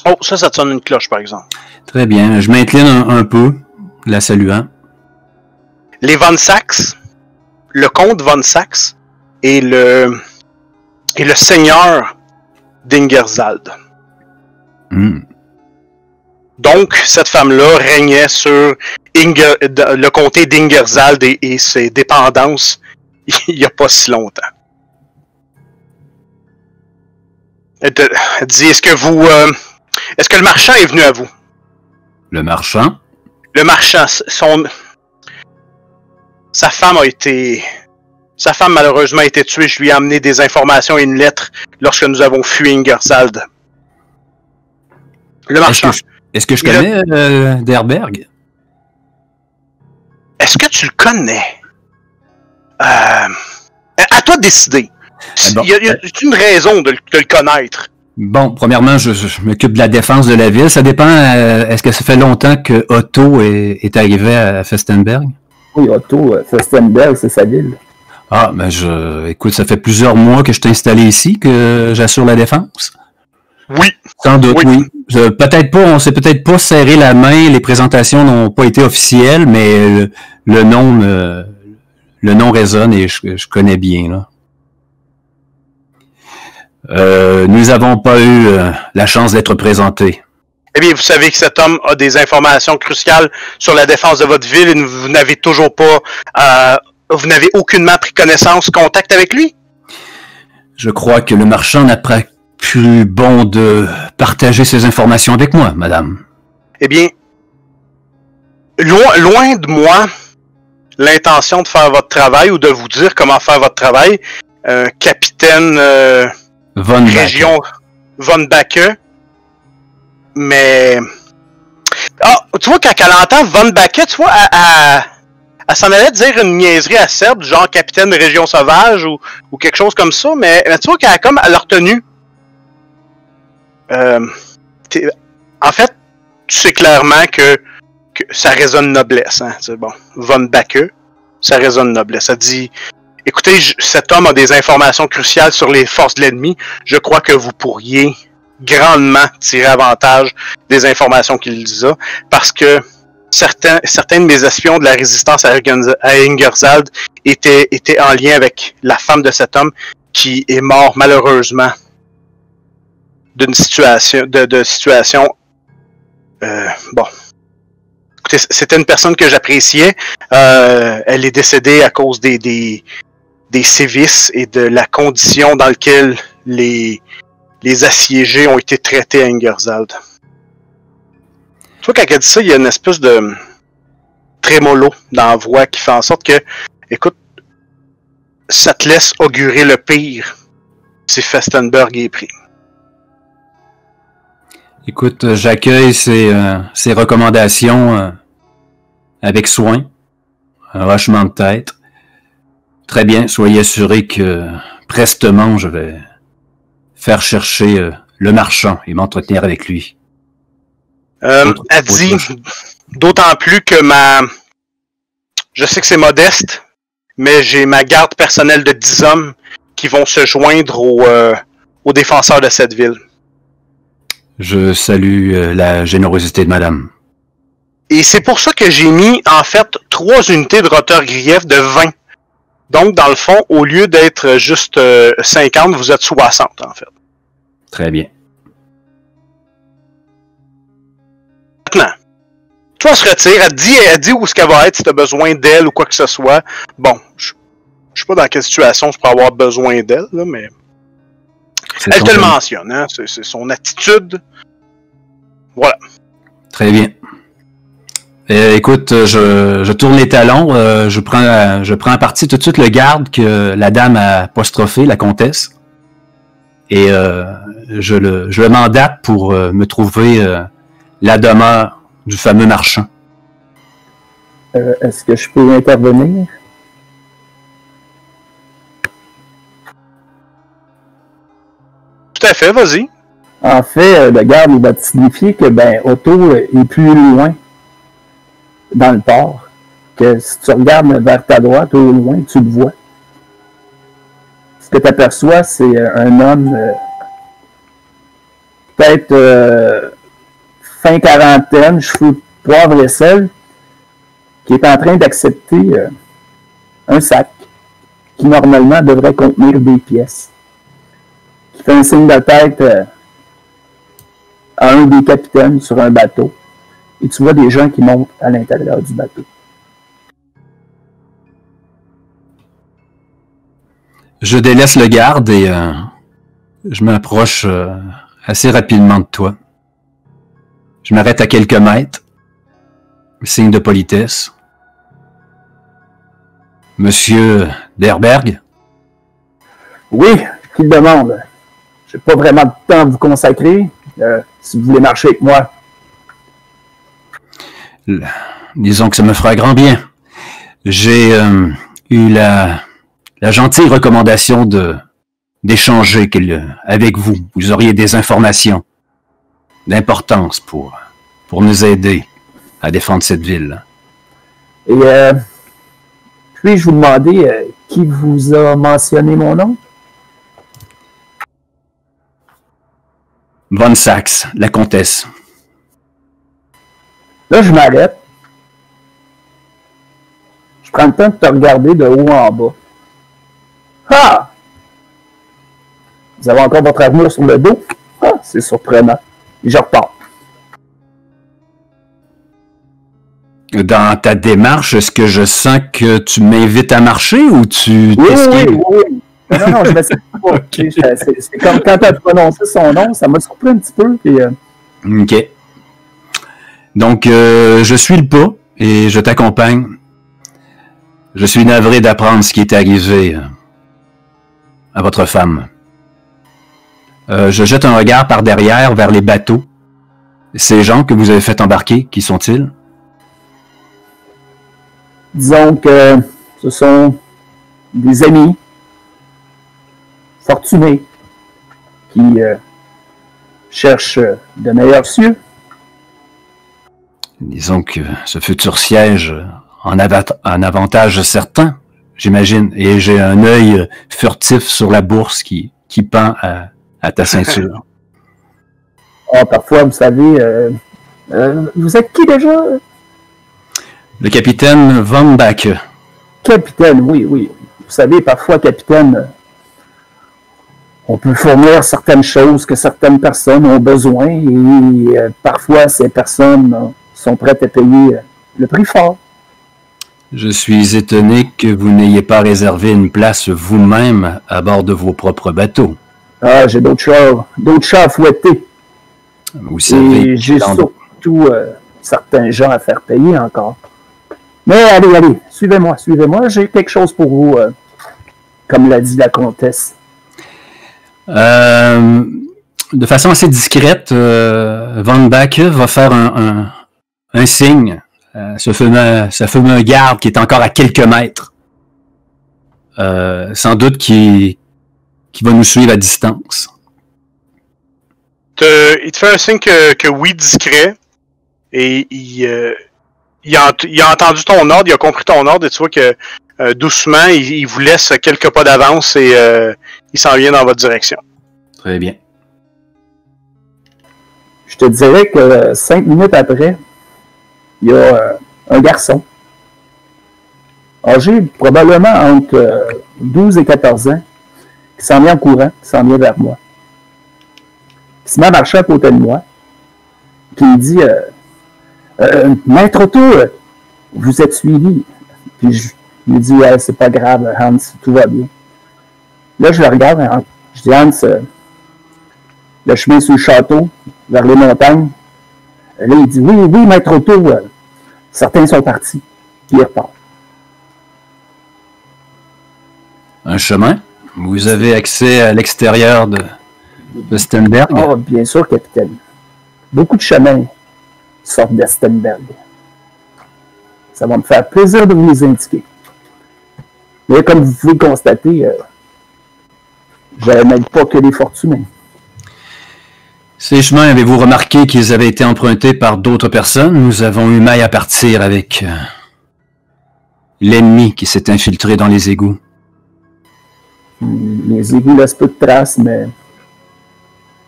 Oh, ça, ça te sonne une cloche, par exemple. Très bien, je m'incline un, un peu, la saluant. Les von Sachs, le comte von Sachs et le, et le seigneur d'Ingerzald. Hmm. Donc, cette femme-là régnait sur le comté d'Ingerzald et, et ses dépendances [laughs] il n'y a pas si longtemps. Elle, te- elle dit, est-ce que vous... euh, est-ce que le marchand est venu à vous? Le marchand? le marchand, son, sa femme a été, sa femme malheureusement a été tuée. Je lui ai amené des informations et une lettre lorsque nous avons fui Ingersoll. Le Est-ce marchand. que je, est-ce que je Il a- connais euh, Derberg? Est-ce que tu le connais? Euh, à toi de décider. Eh bon. Il y a, il y a une raison de, le- de le connaître. Bon, premièrement, je, m'occupe de la défense de la ville. Ça dépend, euh, est-ce que ça fait longtemps que Otto est, est arrivé à Festenberg? Oui, Otto, euh, Festenberg, c'est sa ville. Ah, mais je, écoute, ça fait plusieurs mois que je t'ai installé ici, que j'assure la défense. Oui. Sans doute, Oui. oui. Je- Peut-être pas, on s'est peut-être pas serré la main, les présentations n'ont pas été officielles, mais le, le nom me- le nom résonne et je, je connais bien, là. Euh, nous avons pas eu euh, la chance d'être présentés. Eh bien, vous savez que cet homme a des informations cruciales sur la défense de votre ville et vous n'avez toujours pas, euh, vous n'avez aucunement pris connaissance, contact avec lui? Je crois que le marchand n'a pas plus bon de partager ces informations avec moi, madame. Eh bien, loin, loin de moi l'intention de faire votre travail ou de vous dire comment faire votre travail, euh, capitaine Von région Von Backe, mais ah, tu vois quand elle entend Von Backe, tu vois, elle, elle- s'en allait dire une niaiserie à du genre capitaine de région sauvage ou, ou quelque chose comme ça, mais, tu vois qu'elle comme elle a retenu. Euh, en fait, tu sais clairement que, que ça résonne noblesse. Hein? Bon. Von Backe, ça résonne noblesse. Ça dit Écoutez, cet homme a des informations cruciales sur les forces de l'ennemi. Je crois que vous pourriez grandement tirer avantage des informations qu'il a, parce que certains, certains de mes espions de la résistance à, Ingerzald étaient, étaient en lien avec la femme de cet homme qui est mort malheureusement d'une situation, de, de situation euh, bon. Écoutez, c'était une personne que j'appréciais. Euh, elle est décédée à cause des, des, des sévices et de la condition dans laquelle les, les assiégés ont été traités à Ingerzald. Tu vois, quand elle dit ça, il y a une espèce de trémolo dans la voix qui fait en sorte que, écoute, ça te laisse augurer le pire si Festenberg est pris. Écoute, euh, j'accueille ces, euh, ces recommandations euh, avec soin, un hochement de tête. Très bien, soyez assurés que prestement je vais faire chercher euh, le marchand et m'entretenir avec lui. Euh, elle dit, d'autant plus que ma... Je sais que c'est modeste, mais j'ai ma garde personnelle de 10 hommes qui vont se joindre aux, euh, aux défenseurs de cette ville. Je salue euh, la générosité de madame. Et c'est pour ça que j'ai mis, en fait, trois unités de roteur grief de 20. Donc, dans le fond, au lieu d'être juste euh, 50, vous êtes 60, en fait. Très bien. Maintenant, toi, se retire, elle dit, elle dit où est-ce qu'elle va être si tu as besoin d'elle ou quoi que ce soit. Bon, je je sais pas dans quelle situation je peux avoir besoin d'elle, mais elle te le mentionne, hein, c'est son attitude. Voilà. Très bien. Euh, écoute, euh, je, je tourne les talons, euh, je prends euh, je prends à partie tout de suite le garde que la dame a apostrophé, la comtesse, et euh, je le je le mandate pour euh, me trouver euh, la demeure du fameux marchand. Euh, Est-ce que je peux intervenir? Tout à fait, vas-y. En fait, euh, le garde il va te signifier que ben, Otto est plus loin dans le port. Que si tu regardes vers ta droite, au loin, tu le vois. Ce que tu aperçois, c'est euh, un homme euh, peut-être euh, fin quarantaine, cheveux poivre et sel, qui est en train d'accepter un sac qui normalement devrait contenir des pièces. Qui fait un signe de tête à un des capitaines sur un bateau. Et tu vois des gens qui montent à l'intérieur du bateau. Je délaisse le garde et euh, je m'approche euh, assez rapidement de toi. Je m'arrête à quelques mètres. Signe de politesse. Monsieur Derberg, Oui, qui le demande? J'ai pas vraiment de temps à vous consacrer. Euh, si vous voulez marcher avec moi, disons que ça me fera grand bien. J'ai euh, eu la, la gentille recommandation de d'échanger avec vous. Vous auriez des informations d'importance pour pour nous aider à défendre cette ville. Et euh, puis-je vous demander euh, qui vous a mentionné mon nom? Von Sachs, la comtesse. Là, je m'arrête. Je prends le temps de te regarder de haut en bas. Ah! Vous avez encore votre armure sur le dos? Ah, c'est surprenant. Et je repars. Dans ta démarche, est-ce que je sens que tu m'invites à marcher ou tu Oui, oui, oui, oui. Non, non, je me suis pas. [laughs] C'est c'est comme quand tu as prononcé son nom, ça m'a surpris un petit peu. Puis, euh, OK. Donc, euh, je suis le pas et je t'accompagne. Je suis navré d'apprendre ce qui est arrivé euh, à votre femme. Euh, je jette un regard par derrière vers les bateaux. Ces gens que vous avez fait embarquer, qui sont-ils? disons que ce sont des amis fortunés qui cherchent de meilleurs cieux. Disons que ce futur siège en, ava- en avantage certain, j'imagine. Et j'ai un œil furtif sur la bourse qui, qui pend à, à ta ceinture. [laughs] Ah, parfois, vous savez, euh, euh, vous êtes qui déjà? Le capitaine Von Backe. Capitaine, oui, oui. Vous savez, parfois, capitaine, on peut fournir certaines choses que certaines personnes ont besoin et euh, parfois, ces personnes euh, sont prêtes à payer euh, le prix fort. Je suis étonné que vous n'ayez pas réservé une place vous-même à bord de vos propres bateaux. Ah, j'ai d'autres choses, d'autres chats à fouetter. Vous savez, Et j'ai surtout euh, certains gens à faire payer encore. Mais allez, allez, suivez-moi, suivez-moi. J'ai quelque chose pour vous, euh, comme l'a dit la comtesse. Euh, de façon assez discrète, Van Backe va faire un, un, un signe à ce fameux, ce fameux garde qui est encore à quelques mètres. Euh, sans doute qui, qui va nous suivre à distance. Te- il te fait un signe que, que oui, discret. Et il, euh, il, a, ent- il a entendu ton ordre, il a compris ton ordre, et tu vois que euh, doucement, il, il vous laisse quelques pas d'avance et euh, il s'en vient dans votre direction. Très bien. Je te dirais que euh, cinq minutes après, il y a euh, un garçon, âgé probablement entre euh, 12 et 14 ans, qui s'en vient en courant, qui s'en vient vers moi. Qui se met à marcher à côté de moi, qui me dit euh, Euh, Maître Otto, euh, vous êtes suivi. Puis je lui dis c'est pas grave, Hans, tout va bien. Là, je le regarde, hein, je dis Hans, euh, le chemin sur le château, vers les montagnes. Euh, Là, il dit Oui, oui, Maître Otto, euh, certains sont partis. Puis il repart. Un chemin? Vous avez accès à l'extérieur de, de Stenberg? Ah, bien sûr, capitaine. Beaucoup de chemins sortent d'Estenberg. Ça va me faire plaisir de vous les indiquer. Mais comme vous pouvez le constater, euh, je n'aide pas que les fortunés. Ces chemins, avez-vous remarqué qu'ils avaient été empruntés par d'autres personnes? Nous avons eu maille à partir avec euh, l'ennemi qui s'est infiltré dans les égouts. Les égouts laissent peu de traces, mais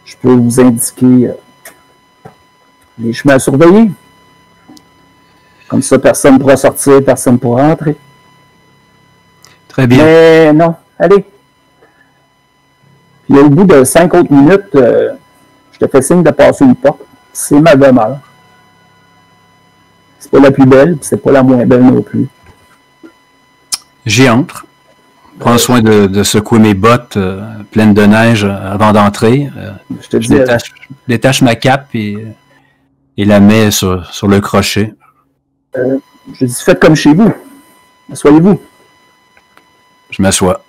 je peux vous indiquer euh, les chemins à surveiller. Comme ça, personne ne pourra sortir, personne ne pourra entrer. Très bien. Mais non, allez. Puis au bout de cinq autres minutes, euh, je te fais signe de passer une porte. C'est ma demeure. C'est pas la plus belle, c'est pas la moins belle non plus. J'y entre. Prends soin de, de secouer mes bottes euh, pleines de neige euh, avant d'entrer. Euh, Je te je dis, détache, détache ma cape et, et la mets sur, sur le crochet. je dis, faites comme chez vous. Soyez-vous. Je m'assois.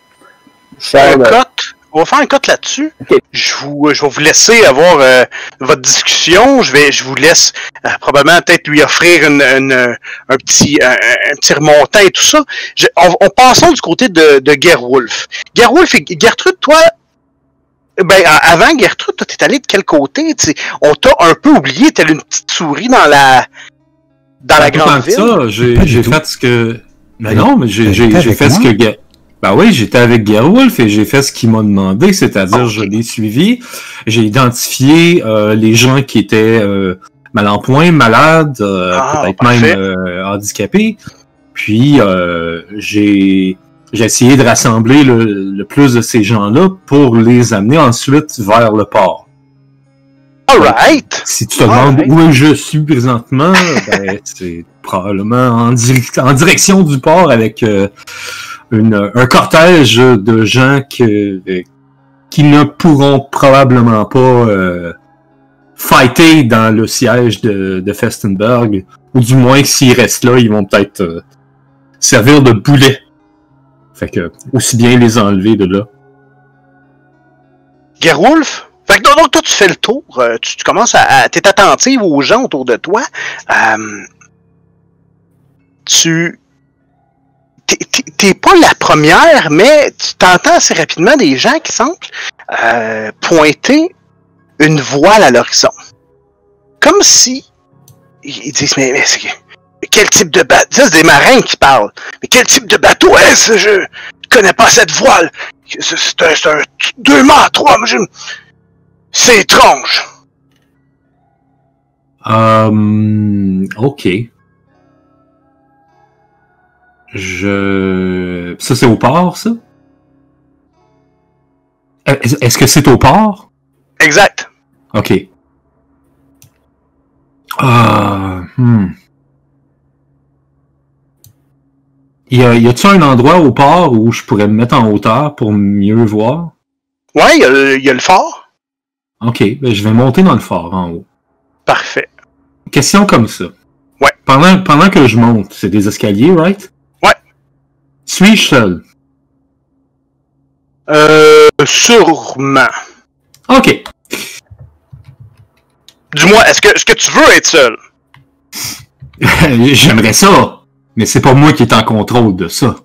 Charles, euh. On va faire un cote là-dessus. Je, vous, je vais vous laisser avoir euh, votre discussion. Je vais, je vous laisse euh, probablement peut-être lui offrir une, une, euh, un petit, un, un petit remontant et tout ça. Je, on, on passons du côté de, de Gerwolf. Gerwolf et Gertrude, toi, ben avant Gertrude, toi t'es allé de quel côté? On t'a un peu oublié, telle une petite souris dans la dans la grande ville. ça, j'ai fait ce que. Ben T'es- non, mais j'ai fait ce que. Ben oui, j'étais avec Gerwolf et j'ai fait ce qu'il m'a demandé, c'est-à-dire je l'ai suivi, j'ai identifié euh, les gens qui étaient euh, mal en point, malades, euh, Ah, peut-être même handicapés. Puis j'ai j'ai essayé de rassembler le, le plus de ces gens-là pour les amener ensuite vers le port. Alright! Si tu te demandes où je suis présentement, [laughs] ben, c'est probablement en, en direction du port avec un cortège de gens que, qui ne pourront probablement pas euh, fighter dans le siège de, de Festenberg, ou du moins s'ils restent là, ils vont peut-être euh, servir de boulet. Fait que aussi bien les enlever de là. Gerwolf? Fait que donc, toi, tu fais le tour. euh, tu, tu commences à. à T'es attentive aux gens autour de toi. Euh, tu. T'es- pas la première, mais tu t'entends assez rapidement des gens qui semblent euh, pointer une voile à l'horizon. Comme si. Ils disent, mais, mais Quel type de bateau? C'est des marins qui parlent. Mais quel type de bateau est-ce? Je connais pas cette voile. C'est un, un deux mâts, trois C'est étrange. Euh, ok. Je. Ça, c'est au port, ça? Euh, Est- Est-ce que c'est au port? Exact. Ok. Ah, hmm. Y a- y a-t-il un endroit au port où je pourrais me mettre en hauteur pour mieux voir? Ouais, il y, a le- il y a le fort. Ok, ben je vais monter dans le fort en haut. Parfait. Question comme ça. Ouais. Pendant, pendant que je monte, c'est des escaliers, right? Suis-je seul? Euh, sûrement. Ok. Du moins, est-ce que, est-ce que tu veux être seul? [laughs] J'aimerais ça, mais c'est pas moi qui est en contrôle de ça.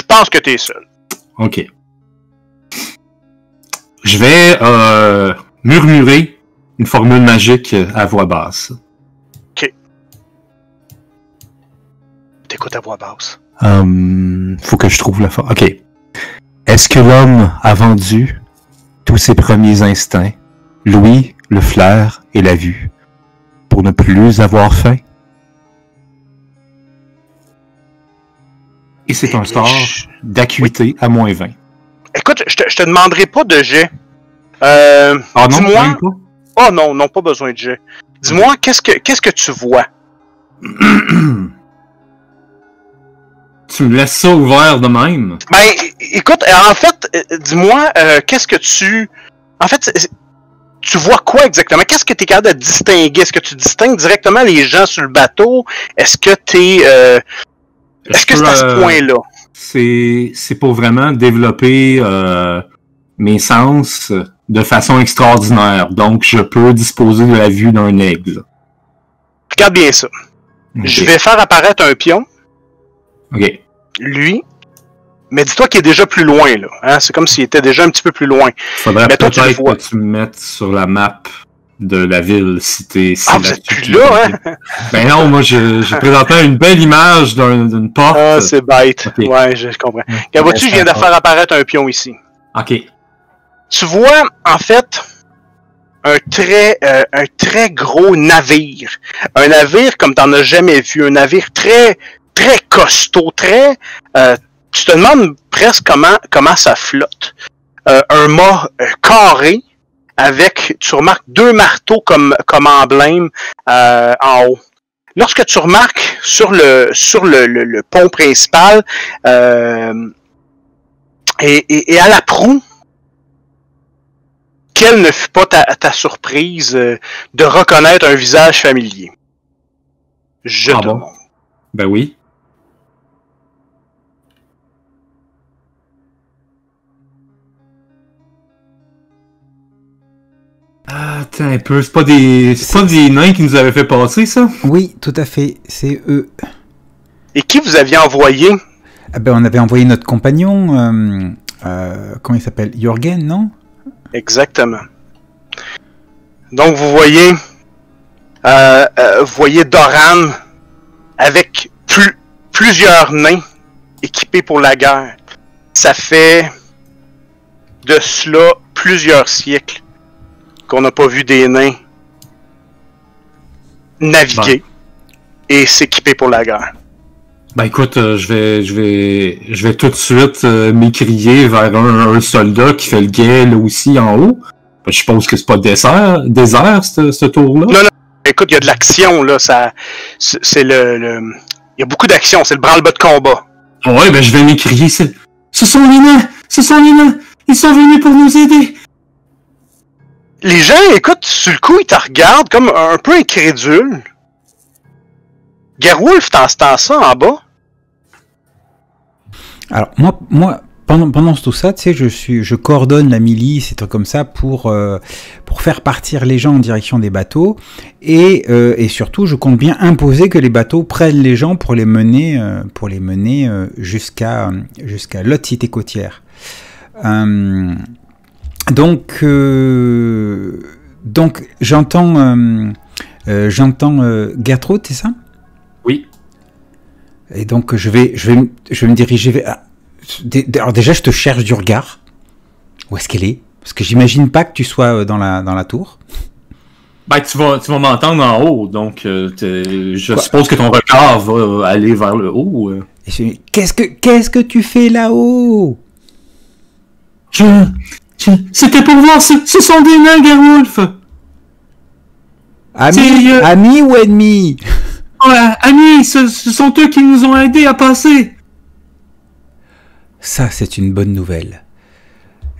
Je pense que t'es seul. Ok. Je vais euh, murmurer une formule magique à voix basse. T'écoutes à voix basse. Hum, faut que je trouve la forme. Ok. Est-ce que l'homme a vendu tous ses premiers instincts, l'ouïe, le flair et la vue, pour ne plus avoir faim? Et c'est un sort je- d'acuité à moins 20. Écoute, je te, je te demanderai pas de jet. Euh, Ah non, Dis-moi. même pas? oh non, non, pas besoin de jet. Dis-moi, qu'est-ce que, qu'est-ce que tu vois? [clears throat] tu me laisses ça ouvert de même? Ben, écoute, euh, en fait, euh, dis-moi, euh, qu'est-ce que tu... En fait, tu vois quoi exactement? Qu'est-ce que tu es capable de distinguer? Est-ce que tu distingues directement les gens sur le bateau? Est-ce que tu es... Est-ce Je que c'est à ce euh, point-là? C'est c'est pour vraiment développer euh, mes sens de façon extraordinaire. Donc, je peux disposer de la vue d'un aigle. Regarde bien ça. Je vais faire apparaître un pion, Ok. lui, mais dis-toi qu'il est déjà plus loin, là. Hein? C'est comme s'il était déjà un petit peu plus loin. Faudrait peut-être vois. que tu me mettes sur la map de la ville t'es. si Ah, vous êtes plus là, hein? [laughs] Ben non, moi, je- présenté une belle image d'un- d'une porte. Ah, c'est bête. Ouais, je comprends. Regarde, vois-tu, je viens de faire apparaître un pion ici. ok. tu vois en fait un très euh, un très gros navire, un navire comme t'en as jamais vu, un navire très costaud, très euh, tu te demandes presque comment comment ça flotte. Euh, un mât euh, carré avec tu remarques deux marteaux comme comme emblème euh, en haut. Lorsque tu remarques sur le sur le, le- le pont principal euh, et, et- et à la proue quelle ne fut pas ta, ta surprise de reconnaître un visage familier? Je Ah te bon? montre. Ben oui. Ah, Attends un peu, c'est pas des. C'est pas des nains qui nous avaient fait passer, ça? Oui, tout à fait, c'est eux. Et qui vous aviez envoyé? Ah ben, on avait envoyé notre compagnon, euh, euh, comment il s'appelle? Jorgen, non? Exactement. Donc vous voyez, euh, euh, vous voyez Doran avec plus, plusieurs nains équipés pour la guerre. ça fait de cela plusieurs siècles qu'on n'a pas vu des nains naviguer et s'équiper pour la guerre. Ben écoute, euh, je vais je vais je vais tout de suite euh, m'écrier vers un, un soldat qui fait le guet là aussi en haut. Ben, je suppose que c'est pas désert, désert ce, ce tour-là. Non, non. Écoute, il y a de l'action, là. Ça, c'est le, le- Il y a beaucoup d'action. C'est le branle-bas de combat. Ouais, ben je vais m'écrier. c'est- Ce sont les nains! Ce sont les nains! Ils sont venus pour nous aider! Les gens, écoute, sur le coup, ils te regardent comme un peu incrédule. Gerwolf, t'entends ça en bas? Alors moi, moi pendant, pendant tout ça, tu sais, je, je coordonne la milice et trucs comme ça pour, euh, pour faire partir les gens en direction des bateaux. Et, euh, et surtout, je compte bien imposer que les bateaux prennent les gens pour les mener, euh, pour les jusqu'à jusqu'à l'autre cité côtière. Donc, euh, donc j'entends euh, euh, j'entends euh, Gertrude, c'est ça? Oui. Et donc je vais, je vais, me- je vais me diriger vers. ah, Alors déjà, je te cherche du regard. Où est-ce qu'elle est? Parce que j'imagine pas que tu sois euh, dans la, dans la tour. Ben tu vas tu vas m'entendre en haut, donc euh, je Quoi? suppose que ton regard va aller vers le haut. qu'est-ce que, qu'est-ce que tu fais là-haut? Je- c'était pour voir, ce, ce sont des nains, Gerwolf! Ami, C'est, euh, ami ou ennemi [laughs] Ouais, amis, ce, ce sont eux qui nous ont aidés à passer! Ça, c'est une bonne nouvelle.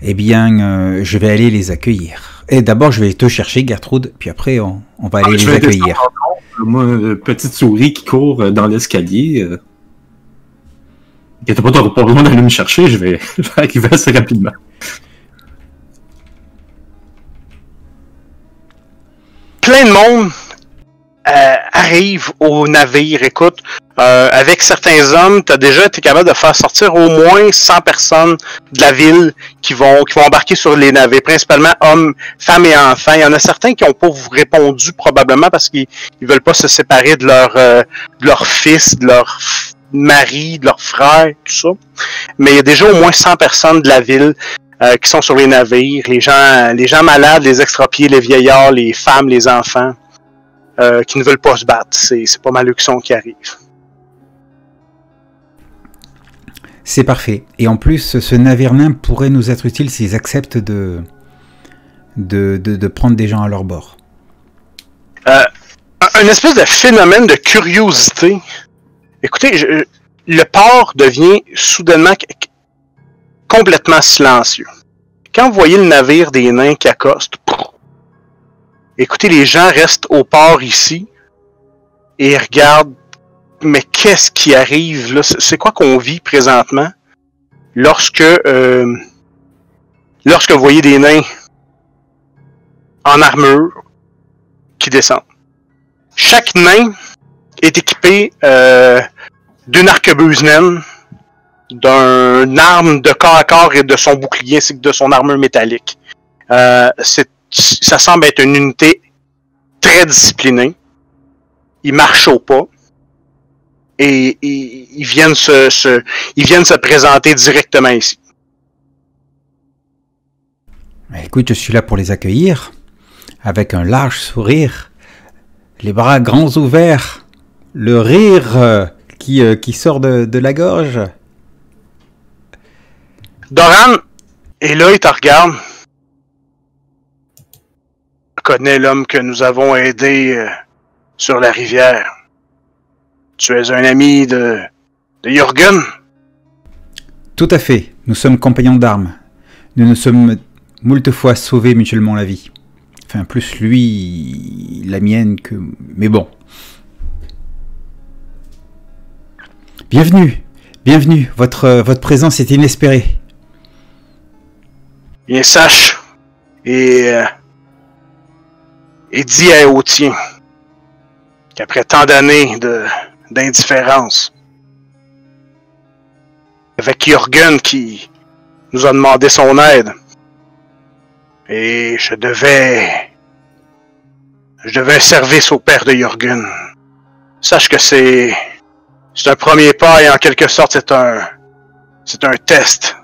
Eh bien, euh, je vais aller les accueillir. Et d'abord, je vais te chercher, Gertrude, puis après, on, on va aller Ah, je les vais accueillir. Moi, petite souris qui court euh, dans l'escalier. Euh... T'as pas, pas besoin d'aller me chercher, je vais, [laughs] je vais arriver assez rapidement. Plein de monde euh, arrive au navire. Écoute, euh, avec certains hommes, tu as déjà été capable de faire sortir au moins 100 personnes de la ville qui vont qui vont embarquer sur les navires, principalement hommes, femmes et enfants. Il y en a certains qui ont pas répondu probablement parce qu'ils ils veulent pas se séparer de leur euh, de leur fils, de leur mari, de leur frère, tout ça. Mais il y a déjà au moins 100 personnes de la ville euh, qui sont sur les navires, les gens, les gens malades, les extrapiés, les vieillards, les femmes, les enfants, euh, qui ne veulent pas se battre. C'est, pas mal eux qui sont qui arrivent. C'est parfait. Et en plus, ce navire nain pourrait nous être utile s'ils acceptent de, de, de, de prendre des gens à leur bord. Un, un espèce de phénomène de curiosité. Écoutez, je- le port devient soudainement complètement silencieux. Quand vous voyez le navire des nains qui accoste, écoutez, les gens restent au port ici et regardent, mais qu'est-ce qui arrive là? C'est c'est quoi qu'on vit présentement? Lorsque, euh, lorsque vous voyez des nains en armure qui descendent? Chaque nain est équipé euh, d'une arquebuse naine, d'une arme de corps à corps et de son bouclier ainsi que de son armure métallique. Euh, ça semble être une unité très disciplinée. Ils marchent au pas. Et, ils, viennent se, se- ils viennent se présenter directement ici. Écoute, je suis là pour les accueillir, avec un large sourire, les bras grands ouverts, le rire euh, qui, euh, qui sort de, de la gorge. Doran? Est là, il te regarde. Je connais l'homme que nous avons aidé euh, sur la rivière. Tu es un ami de, de Jürgen? Tout à fait, nous sommes compagnons d'armes. Nous nous sommes moult fois sauvés mutuellement la vie. Enfin, plus lui, la mienne que... Mais bon. Bienvenue, bienvenue. Votre, euh, votre présence est inespérée. Bien sache et, euh, et dis à Aotien qu'après tant d'années d'indifférence, avec Jürgen qui nous a demandé son aide, et je devais, je devais un service au père de Jürgen. Sache que c'est, c'est un premier pas et en quelque sorte c'est un, c'est un test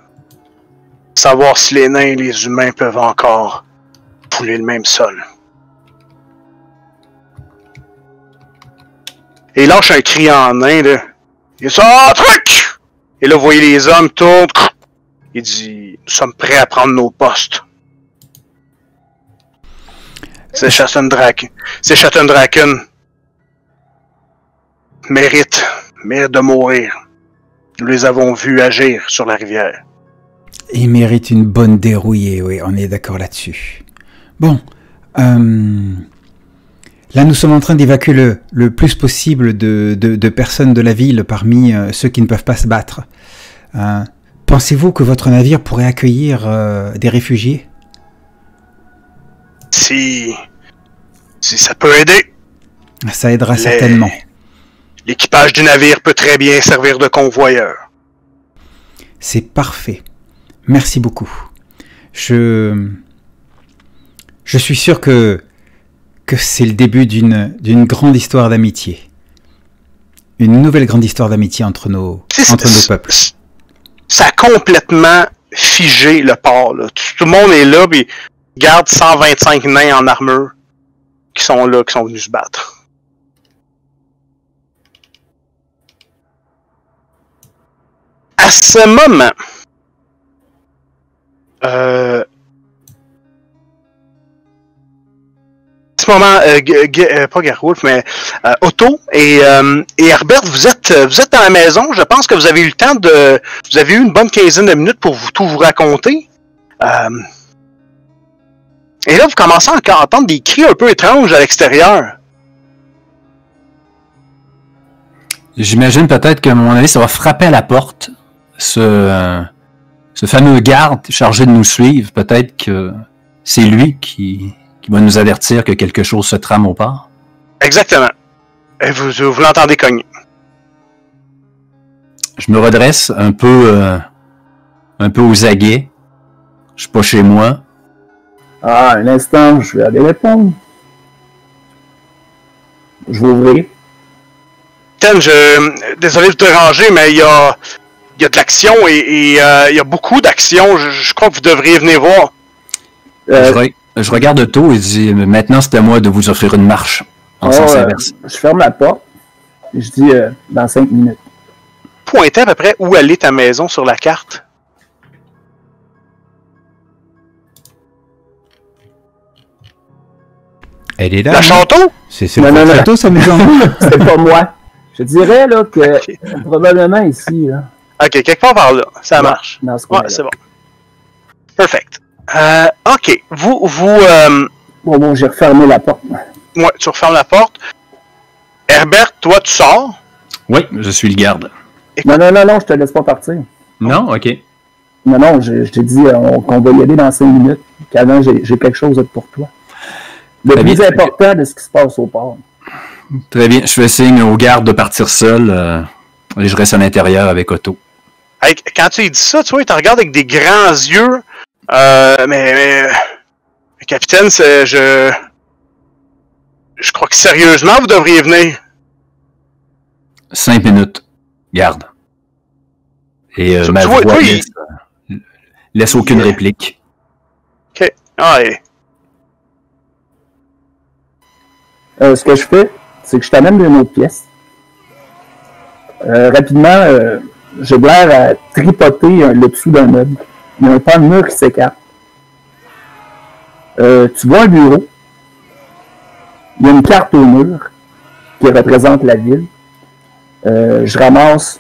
Savoir si les nains et les humains peuvent encore fouler le même sol. Et il lâche un cri en nain, là. Il dit Ah, truc! Et là, vous voyez les hommes tournent. Il dit Nous sommes prêts à prendre nos postes. C'est Chatten Draken. C'est. Mérite. Mérite de mourir. Nous les avons vus agir sur la rivière. Il mérite une bonne dérouillée, oui, on est d'accord là-dessus. Bon, euh, là nous sommes en train d'évacuer le, le plus possible de, de- de personnes de la ville parmi euh, ceux qui ne peuvent pas se battre. Euh, Pensez-vous que votre navire pourrait accueillir des réfugiés? Si. Si ça peut aider, Ça aidera Les- certainement. l'équipage du navire peut très bien servir de convoyeur. C'est parfait. Merci beaucoup. Je je suis sûr que que c'est le début d'une d'une grande histoire d'amitié. Une nouvelle grande histoire d'amitié entre nos entre nos peuples. Ça a complètement figé le port. Là. Tout, tout le monde est là, puis garde 125 nains en armure qui sont là, qui sont venus se battre. À ce moment, euh, ce moment, euh, euh, pas Gerwolf, mais euh, Otto et, Herbert, vous êtes, vous dans la maison. Je pense que vous avez eu le temps de. Vous avez eu une bonne quinzaine de minutes pour tout vous raconter. Et là, vous commencez à entendre des cris un peu étranges à l'extérieur. J'imagine peut-être un moment donné, ça va frapper à la porte. Ce fameux garde chargé de nous suivre, peut-être que c'est lui qui, qui va nous avertir que quelque chose se trame au port. Exactement. Et vous, vous l'entendez cogner. Je me redresse un peu, euh, un peu aux aguets. Je suis pas chez moi. Ah, un instant, je vais aller répondre. Je vais ouvrir. Ten, je. Désolé de te déranger, mais il y a. Il y a de l'action et, et, euh, il y a beaucoup d'action. Je, je crois que vous devriez venir voir. Euh, Je, re- je regarde Otto et dis maintenant c'est à moi de vous offrir une marche en oh, sens euh, inverse. je ferme la porte. Et je dis euh, dans cinq minutes. Pointez à peu près où elle est ta maison sur la carte. Elle est là. La non château? C'est Non, le non, non. château, sa maison. C'est pas moi. Je dirais là que [laughs] probablement ici, là, Ok, quelque part par là. Ça marche. dans ce Ouais, c'est bon. Perfect. Euh, ok. Vous, vous, euh, Bon, bon, j'ai refermé la porte. ouais, tu refermes la porte. Herbert, toi, tu sors? Oui, je suis le garde. Non, non, non, non, je te laisse pas partir. Non, ok. Non, non, je, je t'ai dit euh, on- qu'on va y aller dans cinq minutes. Qu'avant, j'ai j'ai quelque chose pour toi. Le Très plus bien. important de ce qui se passe au port. Très bien. Je fais signe au garde de partir seul euh, et je reste à l'intérieur avec Otto. Hey, quand tu dis ça, tu vois, il te regarde avec des grands yeux. Euh, mais, mais, mais, capitaine, c'est, je, je crois que sérieusement, vous devriez venir. Cinq minutes. Garde. Et euh, Tu- ma tu vois- voix toi, il- laisse, euh, laisse aucune il- réplique. Ah, et- Euh, ce que je fais, c'est que je t'amène d'une autre pièce. Euh, rapidement, j'ai l'air à tripoter euh, le dessous d'un meuble. Il y a un pan de mur qui s'écarte. Euh, tu vois un bureau. Il y a une carte au mur qui représente la ville. Euh, je ramasse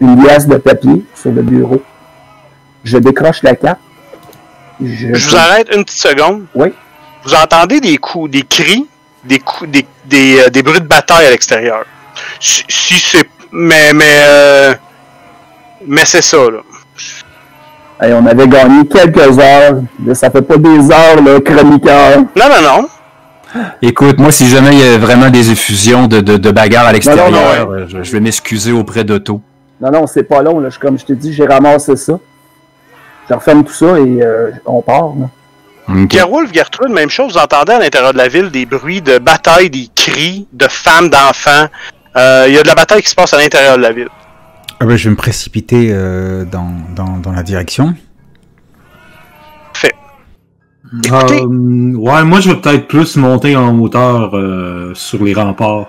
une liasse de papier sur le bureau. Je décroche la carte. Je, je vous arrête une petite seconde. Oui. Vous entendez des coups, des cris, des coups, des, des, euh, des bruits de bataille à l'extérieur. Si, si c'est, mais, mais, mais c'est ça, là. Hey, on avait gagné quelques heures. Là, Ça fait pas des heures, le chroniqueur. Non, non, non. Écoute, moi, si jamais il y a vraiment des effusions de, de, de bagarres à l'extérieur, Non, non, euh, je, je vais m'excuser auprès d'Otto. Non, non, c'est pas long. Là. Je- Comme je te dis, j'ai ramassé ça. Je referme tout ça et euh, on part. là. Ok. Gerwolf, Gertrude, même chose. Vous entendez à l'intérieur de la ville des bruits de bataille, des cris de femmes, d'enfants. Euh, Il y a de la bataille qui se passe à l'intérieur de la ville. Ah ben, je vais me précipiter euh, dans, dans, dans la direction. Écoutez. Euh, ouais, moi je vais peut-être plus monter en hauteur euh, sur les remparts.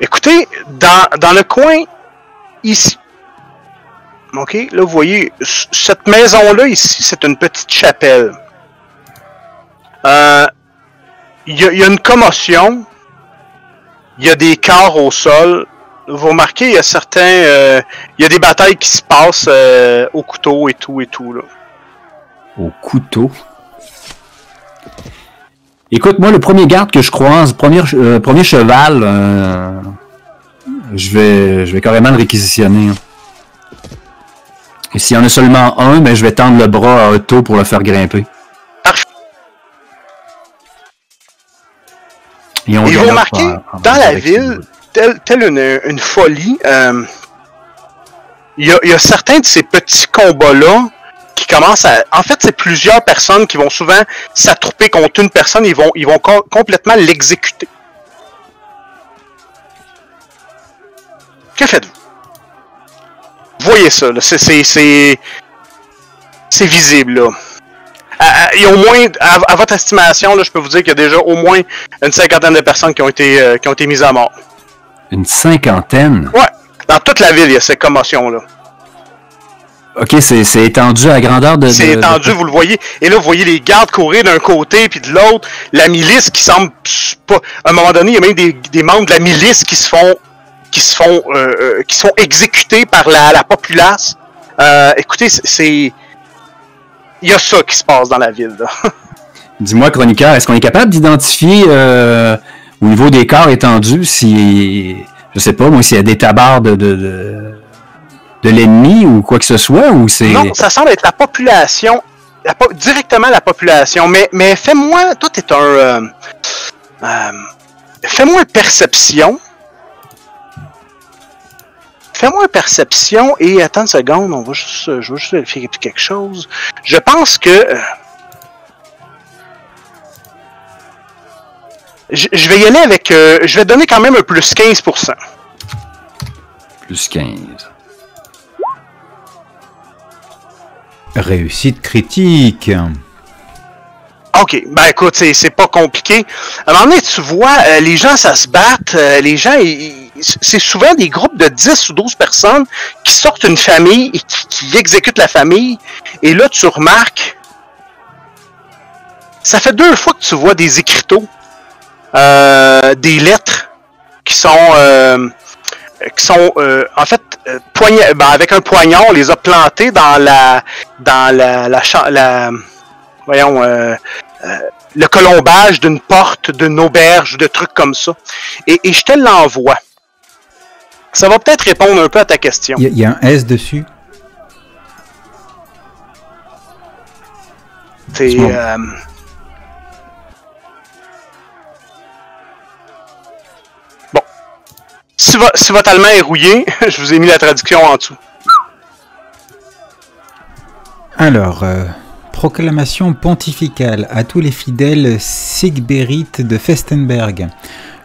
Écoutez, dans, dans le coin, ici. OK, là, vous voyez, cette maison-là, ici, c'est une petite chapelle. Euh, Il y, a- il y a une commotion. Il y a des corps au sol. Vous remarquez, il y a certains... euh, il y a des batailles qui se passent euh, au couteau et tout et tout, là. Au couteau. Écoute, moi, le premier garde que je croise, premier, euh, cheval, je vais je vais carrément le réquisitionner. hein. Et s'il y en a seulement un, ben, je vais tendre le bras à Otto pour le faire grimper. Et, on Et remarquez, en- en dans la ville, telle, telle une, une folie, euh, il y, a, il y a certains de ces petits combats-là qui commencent à... En fait, c'est plusieurs personnes qui vont souvent s'attrouper contre une personne, ils vont, ils vont co- complètement l'exécuter. Que faites-vous? Voyez ça. C'est visible, là. À- à- Il y a au moins, à, à votre estimation, là, je peux vous dire qu'il y a déjà au moins une cinquantaine de personnes qui ont été, euh, qui ont été mises à mort. Une cinquantaine? Ouais, dans toute la ville, il y a cette commotion-là. Ok, c'est étendu à grandeur de. C'est étendu, de- vous le voyez. Et là, vous voyez les gardes courir d'un côté puis de l'autre. La milice qui semble pas. À un moment donné, il y a même des, des membres de la milice qui se font, qui se font, euh, euh, qui sont exécutés par la, la populace. Euh, écoutez, c'est- y a ça qui se passe dans la ville. [laughs] Dis-moi, chroniqueur, est-ce qu'on est capable d'identifier euh, au niveau des corps étendus si, je sais pas, moi, s'il y a des tabards de, de, de, de l'ennemi ou quoi que ce soit, ou c'est... Non, ça semble être la population, la po- directement la population. Mais, mais fais-moi, toi, t'es un, euh, euh, fais-moi une perception. Fais-moi une perception et attends une seconde, on va juste, je vais juste vérifier quelque chose. Je pense que euh, je, je vais y aller avec, euh, je vais donner quand même un plus 15%. Plus 15. Réussite critique. OK. Ben écoute, c'est, pas compliqué. À un moment donné, tu vois, euh, les gens, ça se battent. euh, les gens, c'est souvent des groupes de 10 ou 12 personnes qui sortent une famille et qui, exécutent la famille. Et là, tu remarques. Ça fait deux fois que tu vois des écriteaux, euh, des lettres qui sont. euh, qui sont en fait ben, avec un poignard, on les a plantés dans la dans la voyons le colombage d'une porte, d'une auberge, de trucs comme ça. Et, et je te l'envoie. Ça va peut-être répondre un peu à ta question. Il y, a- il y a un S dessus. C'est bon. euh, bon. Si, vo- si votre allemand est rouillé, [laughs] je vous ai mis la traduction en dessous. Alors, euh, proclamation pontificale à tous les fidèles sigbérites de Festenberg.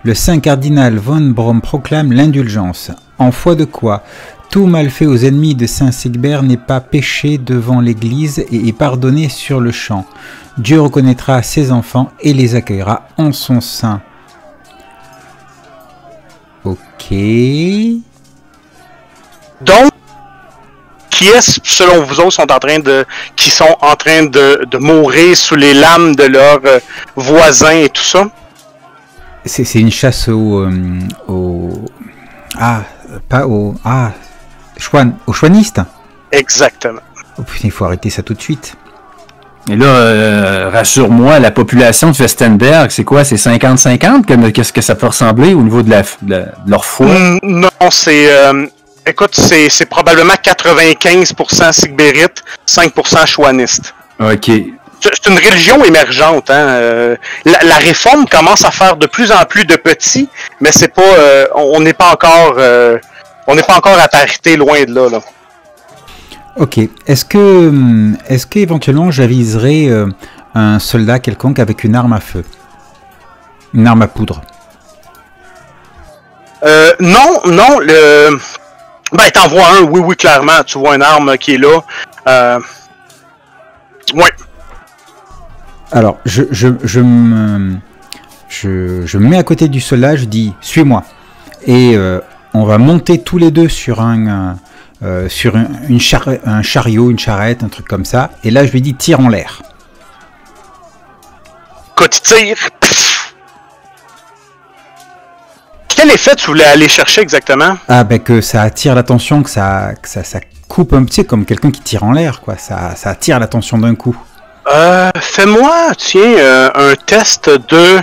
Le saint cardinal von Brom proclame l'indulgence. En foi de quoi tout mal fait aux ennemis de saint Sigbert n'est pas péché devant l'Église et est pardonné sur le champ. Dieu reconnaîtra ses enfants et les accueillera en son sein. Ok. Donc, qui est selon vous autres sont en train de qui sont en train de, de mourir sous les lames de leurs euh, voisins et tout ça? C'est c'est une chasse au, euh, au. Ah, pas au. Ah, chouan, au chouaniste Exactement. Oh putain, il faut arrêter ça tout de suite. Et là, euh, rassure-moi, la population de Festenberg, c'est quoi? C'est 50-50? Comme- Qu'est-ce que ça peut ressembler au niveau de, la, de, la- de leur foi? Mm, Non, c'est. euh, écoute, c'est probablement 95% Sigbérite, 5% chouaniste. Ok. C'est une religion émergente. Hein? euh, la, la réforme commence à faire de plus en plus de petits, mais c'est pas. euh, on n'est pas encore. euh, on n'est pas encore à parité loin de là. là. Ok. Est-ce que, hum, est-ce qu'éventuellement j'aviserai euh, un soldat quelconque avec une arme à feu, une arme à poudre? Euh, non, non, le. Ben, t'en vois un, oui, oui, clairement. Tu vois une arme qui est là. Euh, Ouais. Alors, je, je, je, me, je, je me mets à côté du soldat, je dis suis-moi. Et euh, on va monter tous les deux sur un, euh, euh, sur un, une char- un chariot, une charrette, un truc comme ça. Et là, je lui dis tire en l'air. Quand il tire, Quel effet tu voulais aller chercher exactement? Ah, ben que ça attire l'attention, que ça, que ça, ça coupe un petit, comme quelqu'un qui tire en l'air, quoi. Ça, ça attire l'attention d'un coup. Euh, fais-moi, tiens, euh, un test de.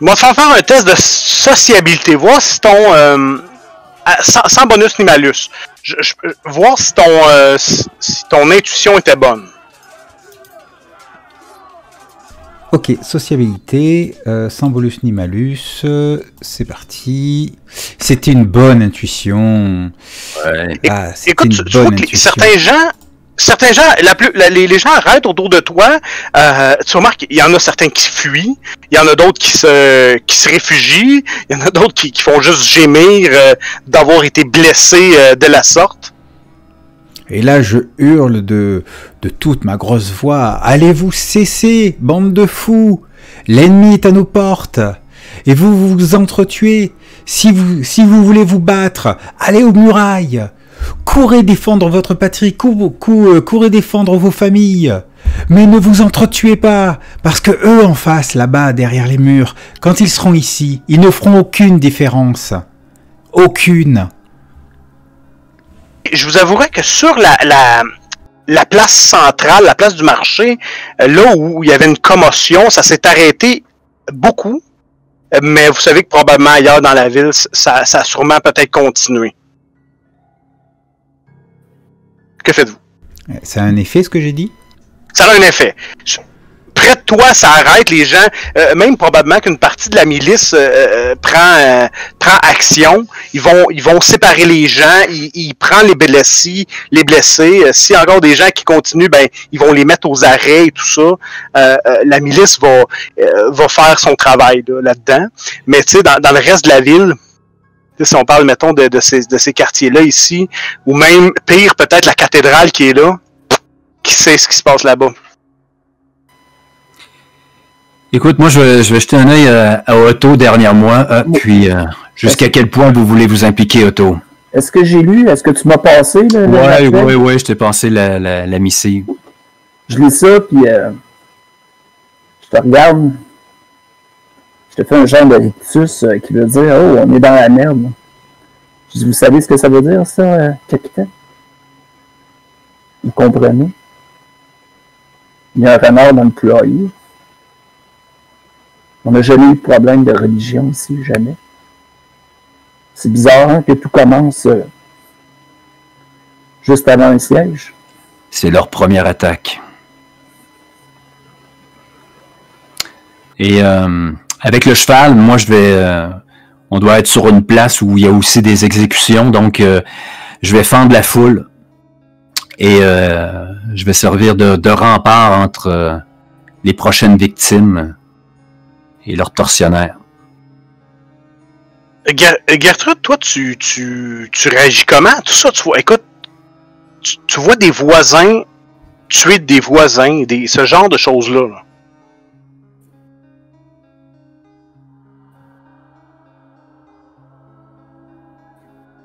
Moi, faire faire un test de sociabilité. Voir si ton. euh, sans, sans bonus ni malus. Je, je- voir si ton, euh, si ton intuition était bonne. Ok, sociabilité, euh, sans bonus ni malus, euh, c'est parti. C'était une bonne intuition. Ouais. Ah, c'était Écoute, une bonne intuition. certains gens. Certains gens, la plus, la- les, les gens arrêtent autour de toi. Euh, tu remarques, il y en a certains qui fuient, il y en a d'autres qui se, qui se réfugient, il y en a d'autres qui, qui font juste gémir euh, d'avoir été blessés euh, de la sorte. Et là, je hurle de, de toute ma grosse voix. Allez-vous cesser, bande de fous? L'ennemi est à nos portes. Et vous vous entretuez. Si vous, si vous voulez vous battre, allez aux murailles. Courez défendre votre patrie, cou- cou- euh, courez défendre vos familles. Mais ne vous entretuez pas, parce que eux en face, là-bas, derrière les murs, quand ils seront ici, ils ne feront aucune différence. Aucune. Je vous avouerai que sur la, la, la place centrale, la place du marché, euh, là où il y avait une commotion, ça s'est arrêté beaucoup. Euh, Mais vous savez que probablement ailleurs dans la ville, ça, ça a sûrement peut-être continué. Que faites-vous? Ça a un effet, ce que j'ai dit? Ça a un effet. Toi, ça arrête les gens. euh, même probablement qu'une partie de la milice euh, euh, prend prend action. Ils vont ils vont séparer les gens. Ils, ils prennent les blessés, les blessés. A encore des gens qui continuent, ben ils vont les mettre aux arrêts et tout ça. La milice va va faire son travail là, là-dedans. Mais tu sais, dans, le reste de la ville. Si on parle, mettons, de, de ces, de ces quartiers-là ici, ou même pire, peut-être la cathédrale qui est là, qui sait ce qui se passe là-bas. Écoute, moi, je vais, je vais jeter un œil à, à Otto derrière moi, euh, puis euh, jusqu'à quel point vous voulez vous impliquer, Otto? Est-ce que j'ai lu? Est-ce que tu m'as passé? Là, le Ouais, rituel? ouais, ouais, je t'ai passé la, la, la missive. Je lis ça, puis euh, je te regarde. Je te fais un genre de rictus euh, qui veut dire Oh, on est dans la merde. Je dis Vous savez ce que ça veut dire, ça, euh, capitaine? Vous comprenez? Il y a un renard dans le poulailler. On n'a jamais eu de problème de religion ici, jamais. C'est bizarre hein, que tout commence euh, juste avant un siège. C'est leur première attaque. Et euh, avec le cheval, moi je vais, euh, on doit être sur une place où il y a aussi des exécutions, donc je vais fendre la foule et je vais servir de, rempart entre les prochaines victimes et leurs tortionnaires. Ger- Gertrude, toi, tu, tu, tu réagis comment? Tout ça, tu vois, écoute, tu, tu vois des voisins tuer des voisins, des, ce genre de choses-là. là.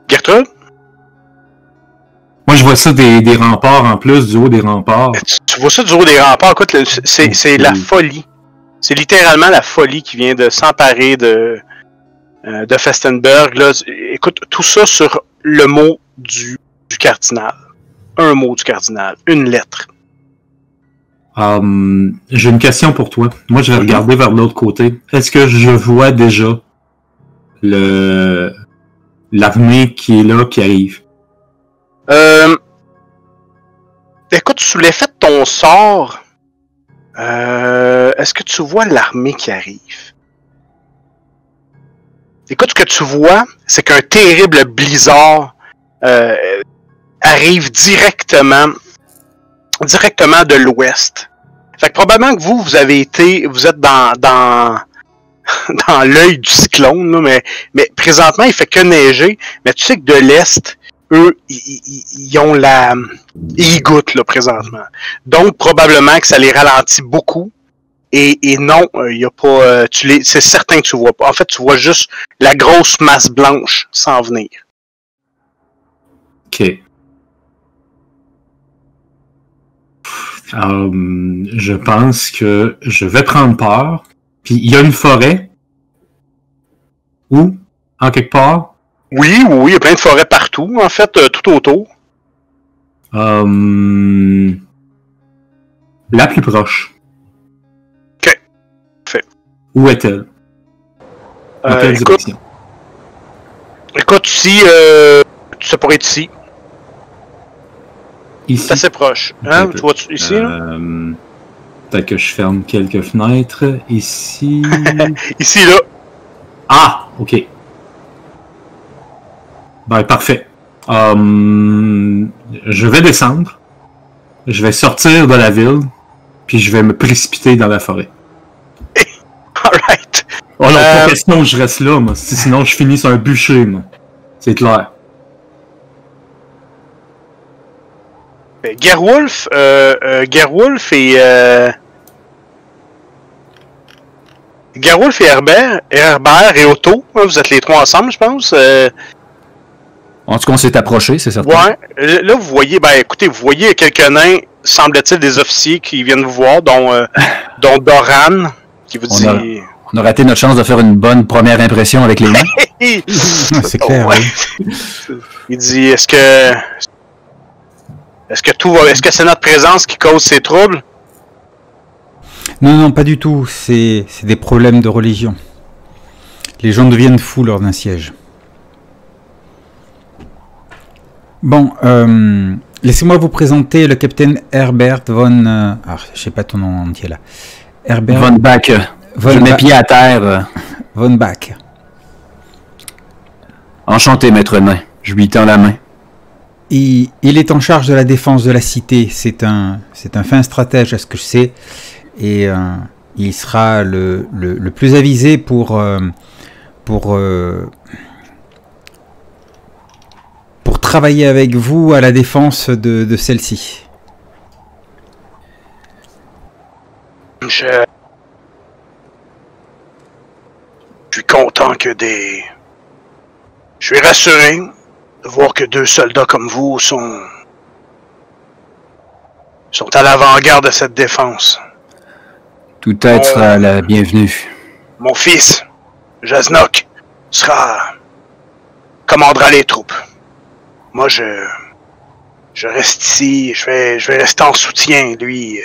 Gertrude, Moi, je vois ça des, des remparts en plus, du haut des remparts. tu, tu vois ça du haut des remparts? Écoute, c'est la folie. C'est littéralement la folie qui vient de s'emparer de, euh, de Festenberg. Là. Écoute, tout ça sur le mot du, du cardinal. Un mot du cardinal. Une lettre. Hum, J'ai une question pour toi. Moi, je vais regarder vers l'autre côté. Est-ce que je vois déjà le l'armée qui est là, qui arrive? Euh, écoute, sous l'effet de ton sort, euh, est-ce que tu vois l'armée qui arrive? Écoute, ce que tu vois, c'est qu'un terrible blizzard euh, arrive directement, directement de l'ouest. Fait que probablement que vous, vous avez été, vous êtes dans, dans, [laughs] dans l'œil du cyclone, mais, mais présentement, il fait que neiger. Mais tu sais que de l'est, eux, ils, ont la, ils goûtent là présentement. Donc probablement que ça les ralentit beaucoup. Et, et non, euh, il y a pas, euh, tu les, c'est certain que tu vois pas. En fait, tu vois juste la grosse masse blanche s'en venir. Ok. Euh, je pense que je vais prendre peur. Puis il y a une forêt. Où? En quelque part. Oui, oui, il y a plein de forêts partout, en fait, euh, tout autour. Euh, la plus proche. Ok. Fait. Où est-elle? Dans Euh, quelle écoute, direction? écoute, ici, euh, ça pourrait être ici. Ici? C'est assez proche. Hein? Tu vois tu- ici, là? Peut-être que je ferme quelques fenêtres. Ici? [laughs] Ici, là. ah, ok. Ben, parfait. Euh, je vais descendre. Je vais sortir de la ville. Puis je vais me précipiter dans la forêt. [laughs] Alright. Oh non, Euh, pas question que je reste là, moi. Si- Sinon, je finis sur un bûcher, moi. C'est clair. Ben, Gerwolf, euh, euh, Gerwolf et euh, Gerwolf et Herbert, Herbert et Otto, hein, vous êtes les trois ensemble, je pense. En tout cas, on s'est approché, c'est certain. ouais. Euh, Là, vous voyez, ben, écoutez, vous voyez quelques nains, semble-t-il, des officiers qui viennent vous voir, dont, euh, [laughs] dont Doran, qui vous On dit. a- On a raté notre chance de faire une bonne première impression avec les mains. [laughs] c'est clair. Ouais. oui. Il dit, est-ce que, est-ce que tout va, est-ce que c'est notre présence qui cause ces troubles? Non, non, pas du tout. C'est c'est des problèmes de religion. Les gens deviennent fous lors d'un siège. Bon, euh, laissez-moi vous présenter le capitaine Herbert von... euh, ah, je sais pas ton nom entier là. Herbert Von Bach, von, je mets pied à terre. von Bach. Enchanté, maître nain. Je lui tends la main. Il, il est en charge de la défense de la cité. C'est un, c'est un fin stratège, à ce que je sais. Et euh, il sera le, le, le plus avisé pour, euh, pour travailler avec vous à la défense de, de celle-ci. Je... je suis content que des. Je suis rassuré de voir que deux soldats comme vous sont. sont à l'avant-garde de cette défense. Tout être sera la bienvenue. Mon fils, Jaznok, sera. commandera les troupes. Moi, je. reste ici, je vais, je vais rester en soutien. Lui, euh,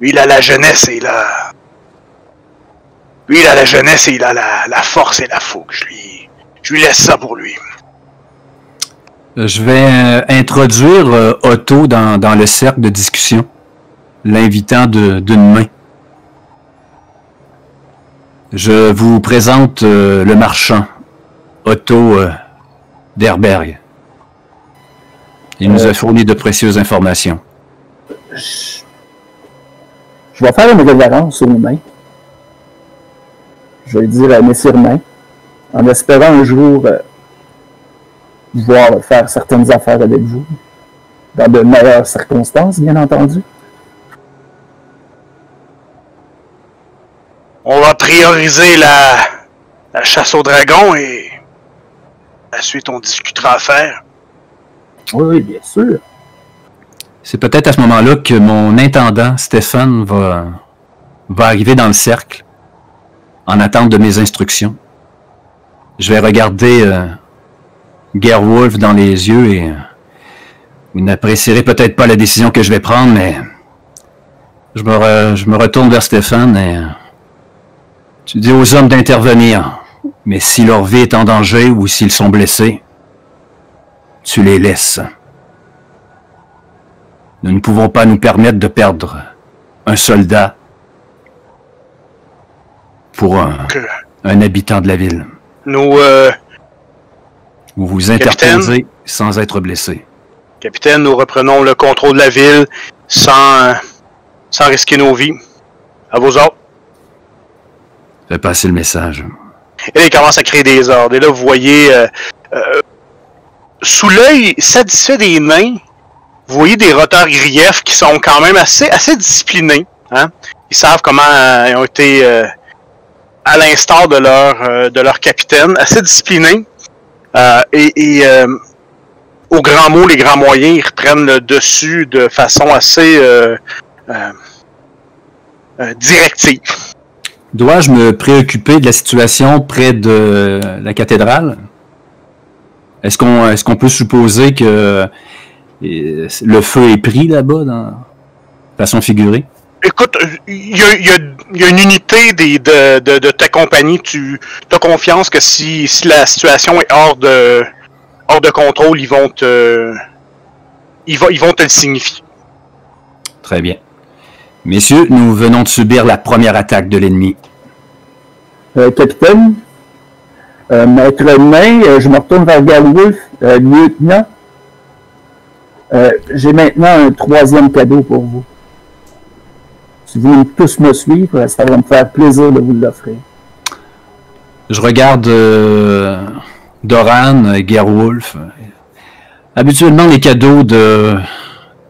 lui, il a la jeunesse et il a. Lui, il a la jeunesse et il a la, force et la fougue. Je lui, je laisse ça pour lui. Je vais euh, introduire euh, Otto dans, le cercle de discussion, l'invitant d'une main. Je vous présente euh, le marchand, Otto euh, Derberg. Il nous a fourni de précieuses informations. Je je vais faire une révérence aux mains. Je vais dire à Messire Main, en espérant un jour euh, pouvoir faire certaines affaires avec vous, dans de meilleures circonstances, bien entendu. On va prioriser la, la chasse au dragon et. La suite, on discutera à faire. Oui, bien sûr. C'est peut-être à ce moment-là que mon intendant, Stéphane, va, va arriver dans le cercle en attente de mes instructions. Je vais regarder euh, Gerwolf dans les yeux et euh, vous n'apprécierez peut-être pas la décision que je vais prendre, mais je me, je me retourne vers Stéphane et euh, tu dis aux hommes d'intervenir. Mais si leur vie est en danger ou s'ils sont blessés, tu les laisses. Nous ne pouvons pas nous permettre de perdre un soldat pour un, habitant de la ville. nous, euh, Vous vous interposez sans être blessé. capitaine, nous reprenons le contrôle de la ville sans, sans risquer nos vies. À vos ordres. Fais passer le message. Et là, il commence à créer des ordres. Et là, vous voyez euh, euh, sous l'œil satisfait des nains, vous voyez des roteurs griefs qui sont quand même assez, disciplinés. Hein? Ils savent comment euh, ils ont été, euh, à l'instar de leur, euh, de leur capitaine, assez disciplinés. Et et euh, au grand mot, les grands moyens, ils reprennent le dessus de façon assez directive. Dois-je me préoccuper de la situation près de la cathédrale? Est-ce qu'on est-ce qu'on peut supposer que euh, le feu est pris là-bas, dans façon figurée? Écoute, il y a, il y a- il y a une unité des, de, de, de ta compagnie. Tu as confiance que si, si la situation est hors de, hors de contrôle, ils vont te, ils vont, ils vont te le signifier. Très bien. Messieurs, nous venons de subir la première attaque de l'ennemi. Euh, capitaine, euh, maître nain, euh, je me retourne vers Galwolf, euh, lieutenant. J'ai maintenant un troisième cadeau pour vous. Si vous voulez tous me suivre, ça va me faire plaisir de vous l'offrir. Je regarde Doran, euh, Gerwolf. Habituellement, les cadeaux de,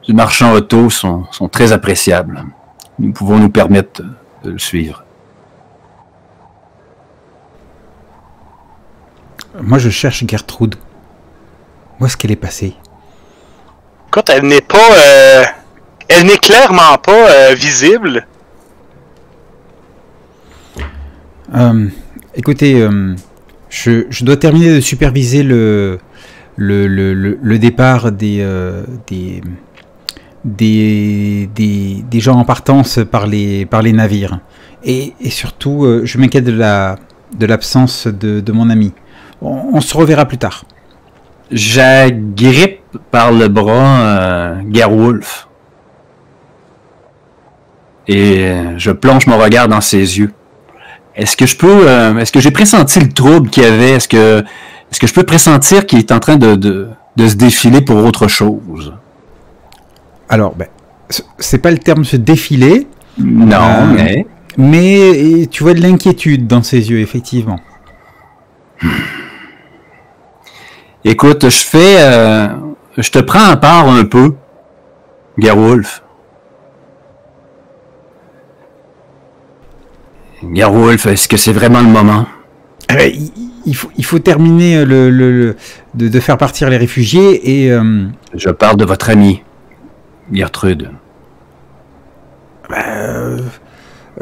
du marchand auto sont très appréciables. Nous pouvons nous permettre de le suivre. Moi, je cherche Gertrude. Où est-ce qu'elle est passée? Écoute, elle n'est pas, euh, elle n'est clairement pas euh, visible. Euh, Écoutez, je, je dois terminer de superviser le, le, le, le, le départ des, des, des, des, des gens en partance par les, par les navires. Et, et surtout, je m'inquiète de la de l'absence de, de mon ami. On, on se reverra plus tard. J'agrippe par le bras euh. Et euh, je plonge mon regard dans ses yeux. Est-ce que je peux. euh, est-ce que j'ai pressenti le trouble qu'il y avait? Est-ce que. Est-ce que je peux pressentir qu'il est en train de, de, de se défiler pour autre chose? Alors, ben, c'est pas le terme se défiler, Non, Euh, mais. mais tu vois de l'inquiétude dans ses yeux, effectivement. [laughs] Écoute, je fais. euh, je te prends à part un peu, Gerwolf. Gerwolf, est-ce que c'est vraiment le moment? Euh, il, il faut, il faut terminer euh, le, le- le- de, de faire partir les réfugiés et euh, Je parle de votre amie, Gertrude. euh,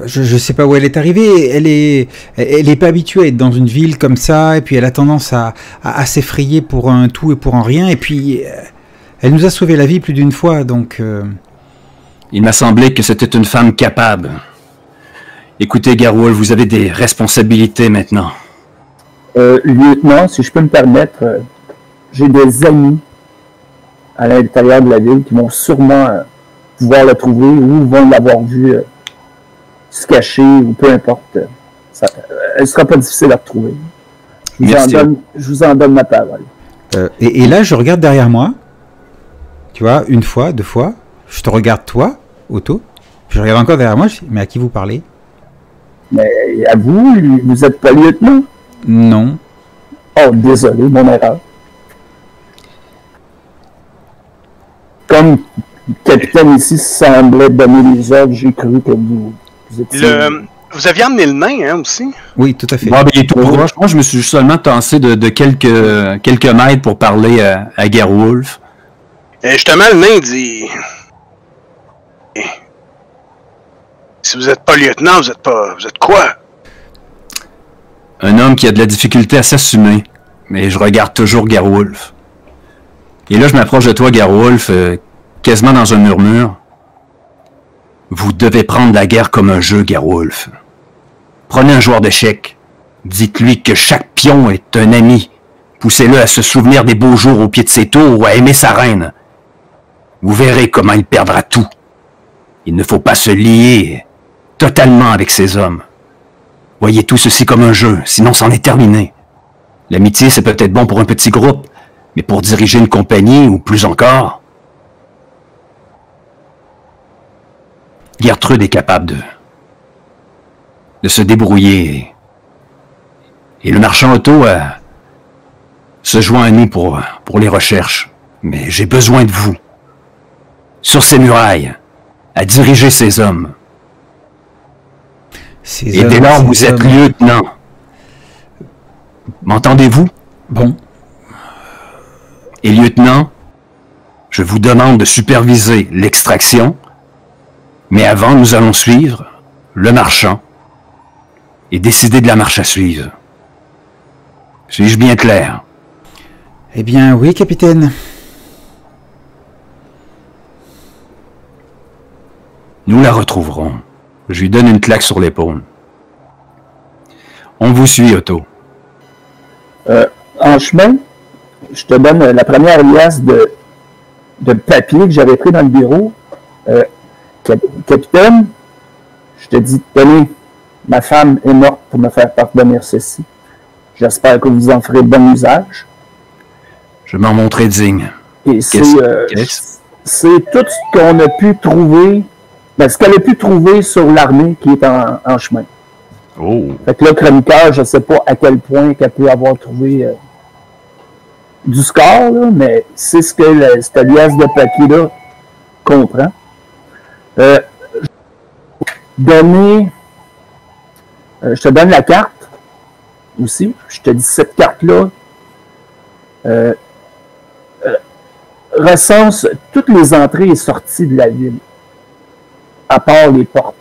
je, je sais pas où elle est arrivée. Elle est, elle est pas habituée à être dans une ville comme ça et puis elle a tendance à, à, à s'effrayer pour un tout et pour un rien. Et puis euh, elle nous a sauvé la vie plus d'une fois, donc euh, Il m'a semblé que c'était une femme capable. Écoutez, Gerwolf, vous avez des responsabilités maintenant. Euh, lieutenant, si je peux me permettre, euh, j'ai des amis à l'intérieur de la ville qui vont sûrement pouvoir le trouver ou vont l'avoir vu euh, se cacher ou peu importe. Ça, euh, elle sera pas difficile à retrouver. Je vous, en donne, je vous en donne ma parole. euh, et, et là je regarde derrière moi. Tu vois, une fois, deux fois. Je te regarde toi, Otto. Je regarde encore derrière moi. Je dis, mais à qui vous parlez? Mais à vous, vous êtes pas lieutenant? Non. Oh, désolé, mon erreur. Comme le capitaine ici semblait donner les ordres, j'ai cru que vous. Le, vous aviez emmené le nain, hein, aussi? Oui, tout à fait. Bon, ben, il est tout proche. Moi, je me suis seulement tassé de, de quelques, quelques mètres pour parler à, à Gerwolf. Et justement, le nain dit. Si vous êtes pas lieutenant, vous êtes pas. Vous êtes quoi? Un homme qui a de la difficulté à s'assumer. Mais je regarde toujours Gerwolf. Et là, je m'approche de toi, Gerwolf, euh, quasiment dans un murmure. Vous devez prendre la guerre comme un jeu, Gerwolf. Prenez un joueur d'échecs. Dites-lui que chaque pion est un ami. Poussez-le à se souvenir des beaux jours au pied de ses tours ou à aimer sa reine. Vous verrez comment il perdra tout. Il ne faut pas se lier totalement avec ces hommes. Voyez tout ceci comme un jeu, sinon c'en est terminé. L'amitié, c'est peut-être bon pour un petit groupe, mais pour diriger une compagnie, ou plus encore, Gertrude est capable de, de se débrouiller. Et le marchand auto a, se joint à nous pour, pour les recherches. Mais j'ai besoin de vous. Sur ces murailles, à diriger ces hommes. Ces Et dès lors, vous êtes lieutenant. M'entendez-vous? Bon, Et lieutenant, je vous demande de superviser l'extraction, mais avant, nous allons suivre le marchand et décider de la marche à suivre. Suis-je bien clair? Eh bien oui, capitaine. Nous la retrouverons. Je lui donne une claque sur l'épaule. On vous suit, Otto. En chemin, je te donne euh, la première liasse de, de papier que j'avais pris dans le bureau. Euh, capitaine, je te dis, tenez, ma femme est morte pour me faire parvenir ceci. J'espère que vous en ferez bon usage. Je m'en montrerai digne. Et c'est euh, c'est tout ce qu'on a pu trouver, ben, ce qu'elle a pu trouver sur l'armée qui est en, en chemin. Oh. Fait que là, chroniqueur, je sais pas à quel point qu'elle peut avoir trouvé euh, du score, là, mais c'est ce que le, cette liasse de papier-là comprend. Euh, donner, euh, je te donne la carte aussi. Je te dis cette carte-là euh, recense toutes les entrées et sorties de la ville, à part les portes.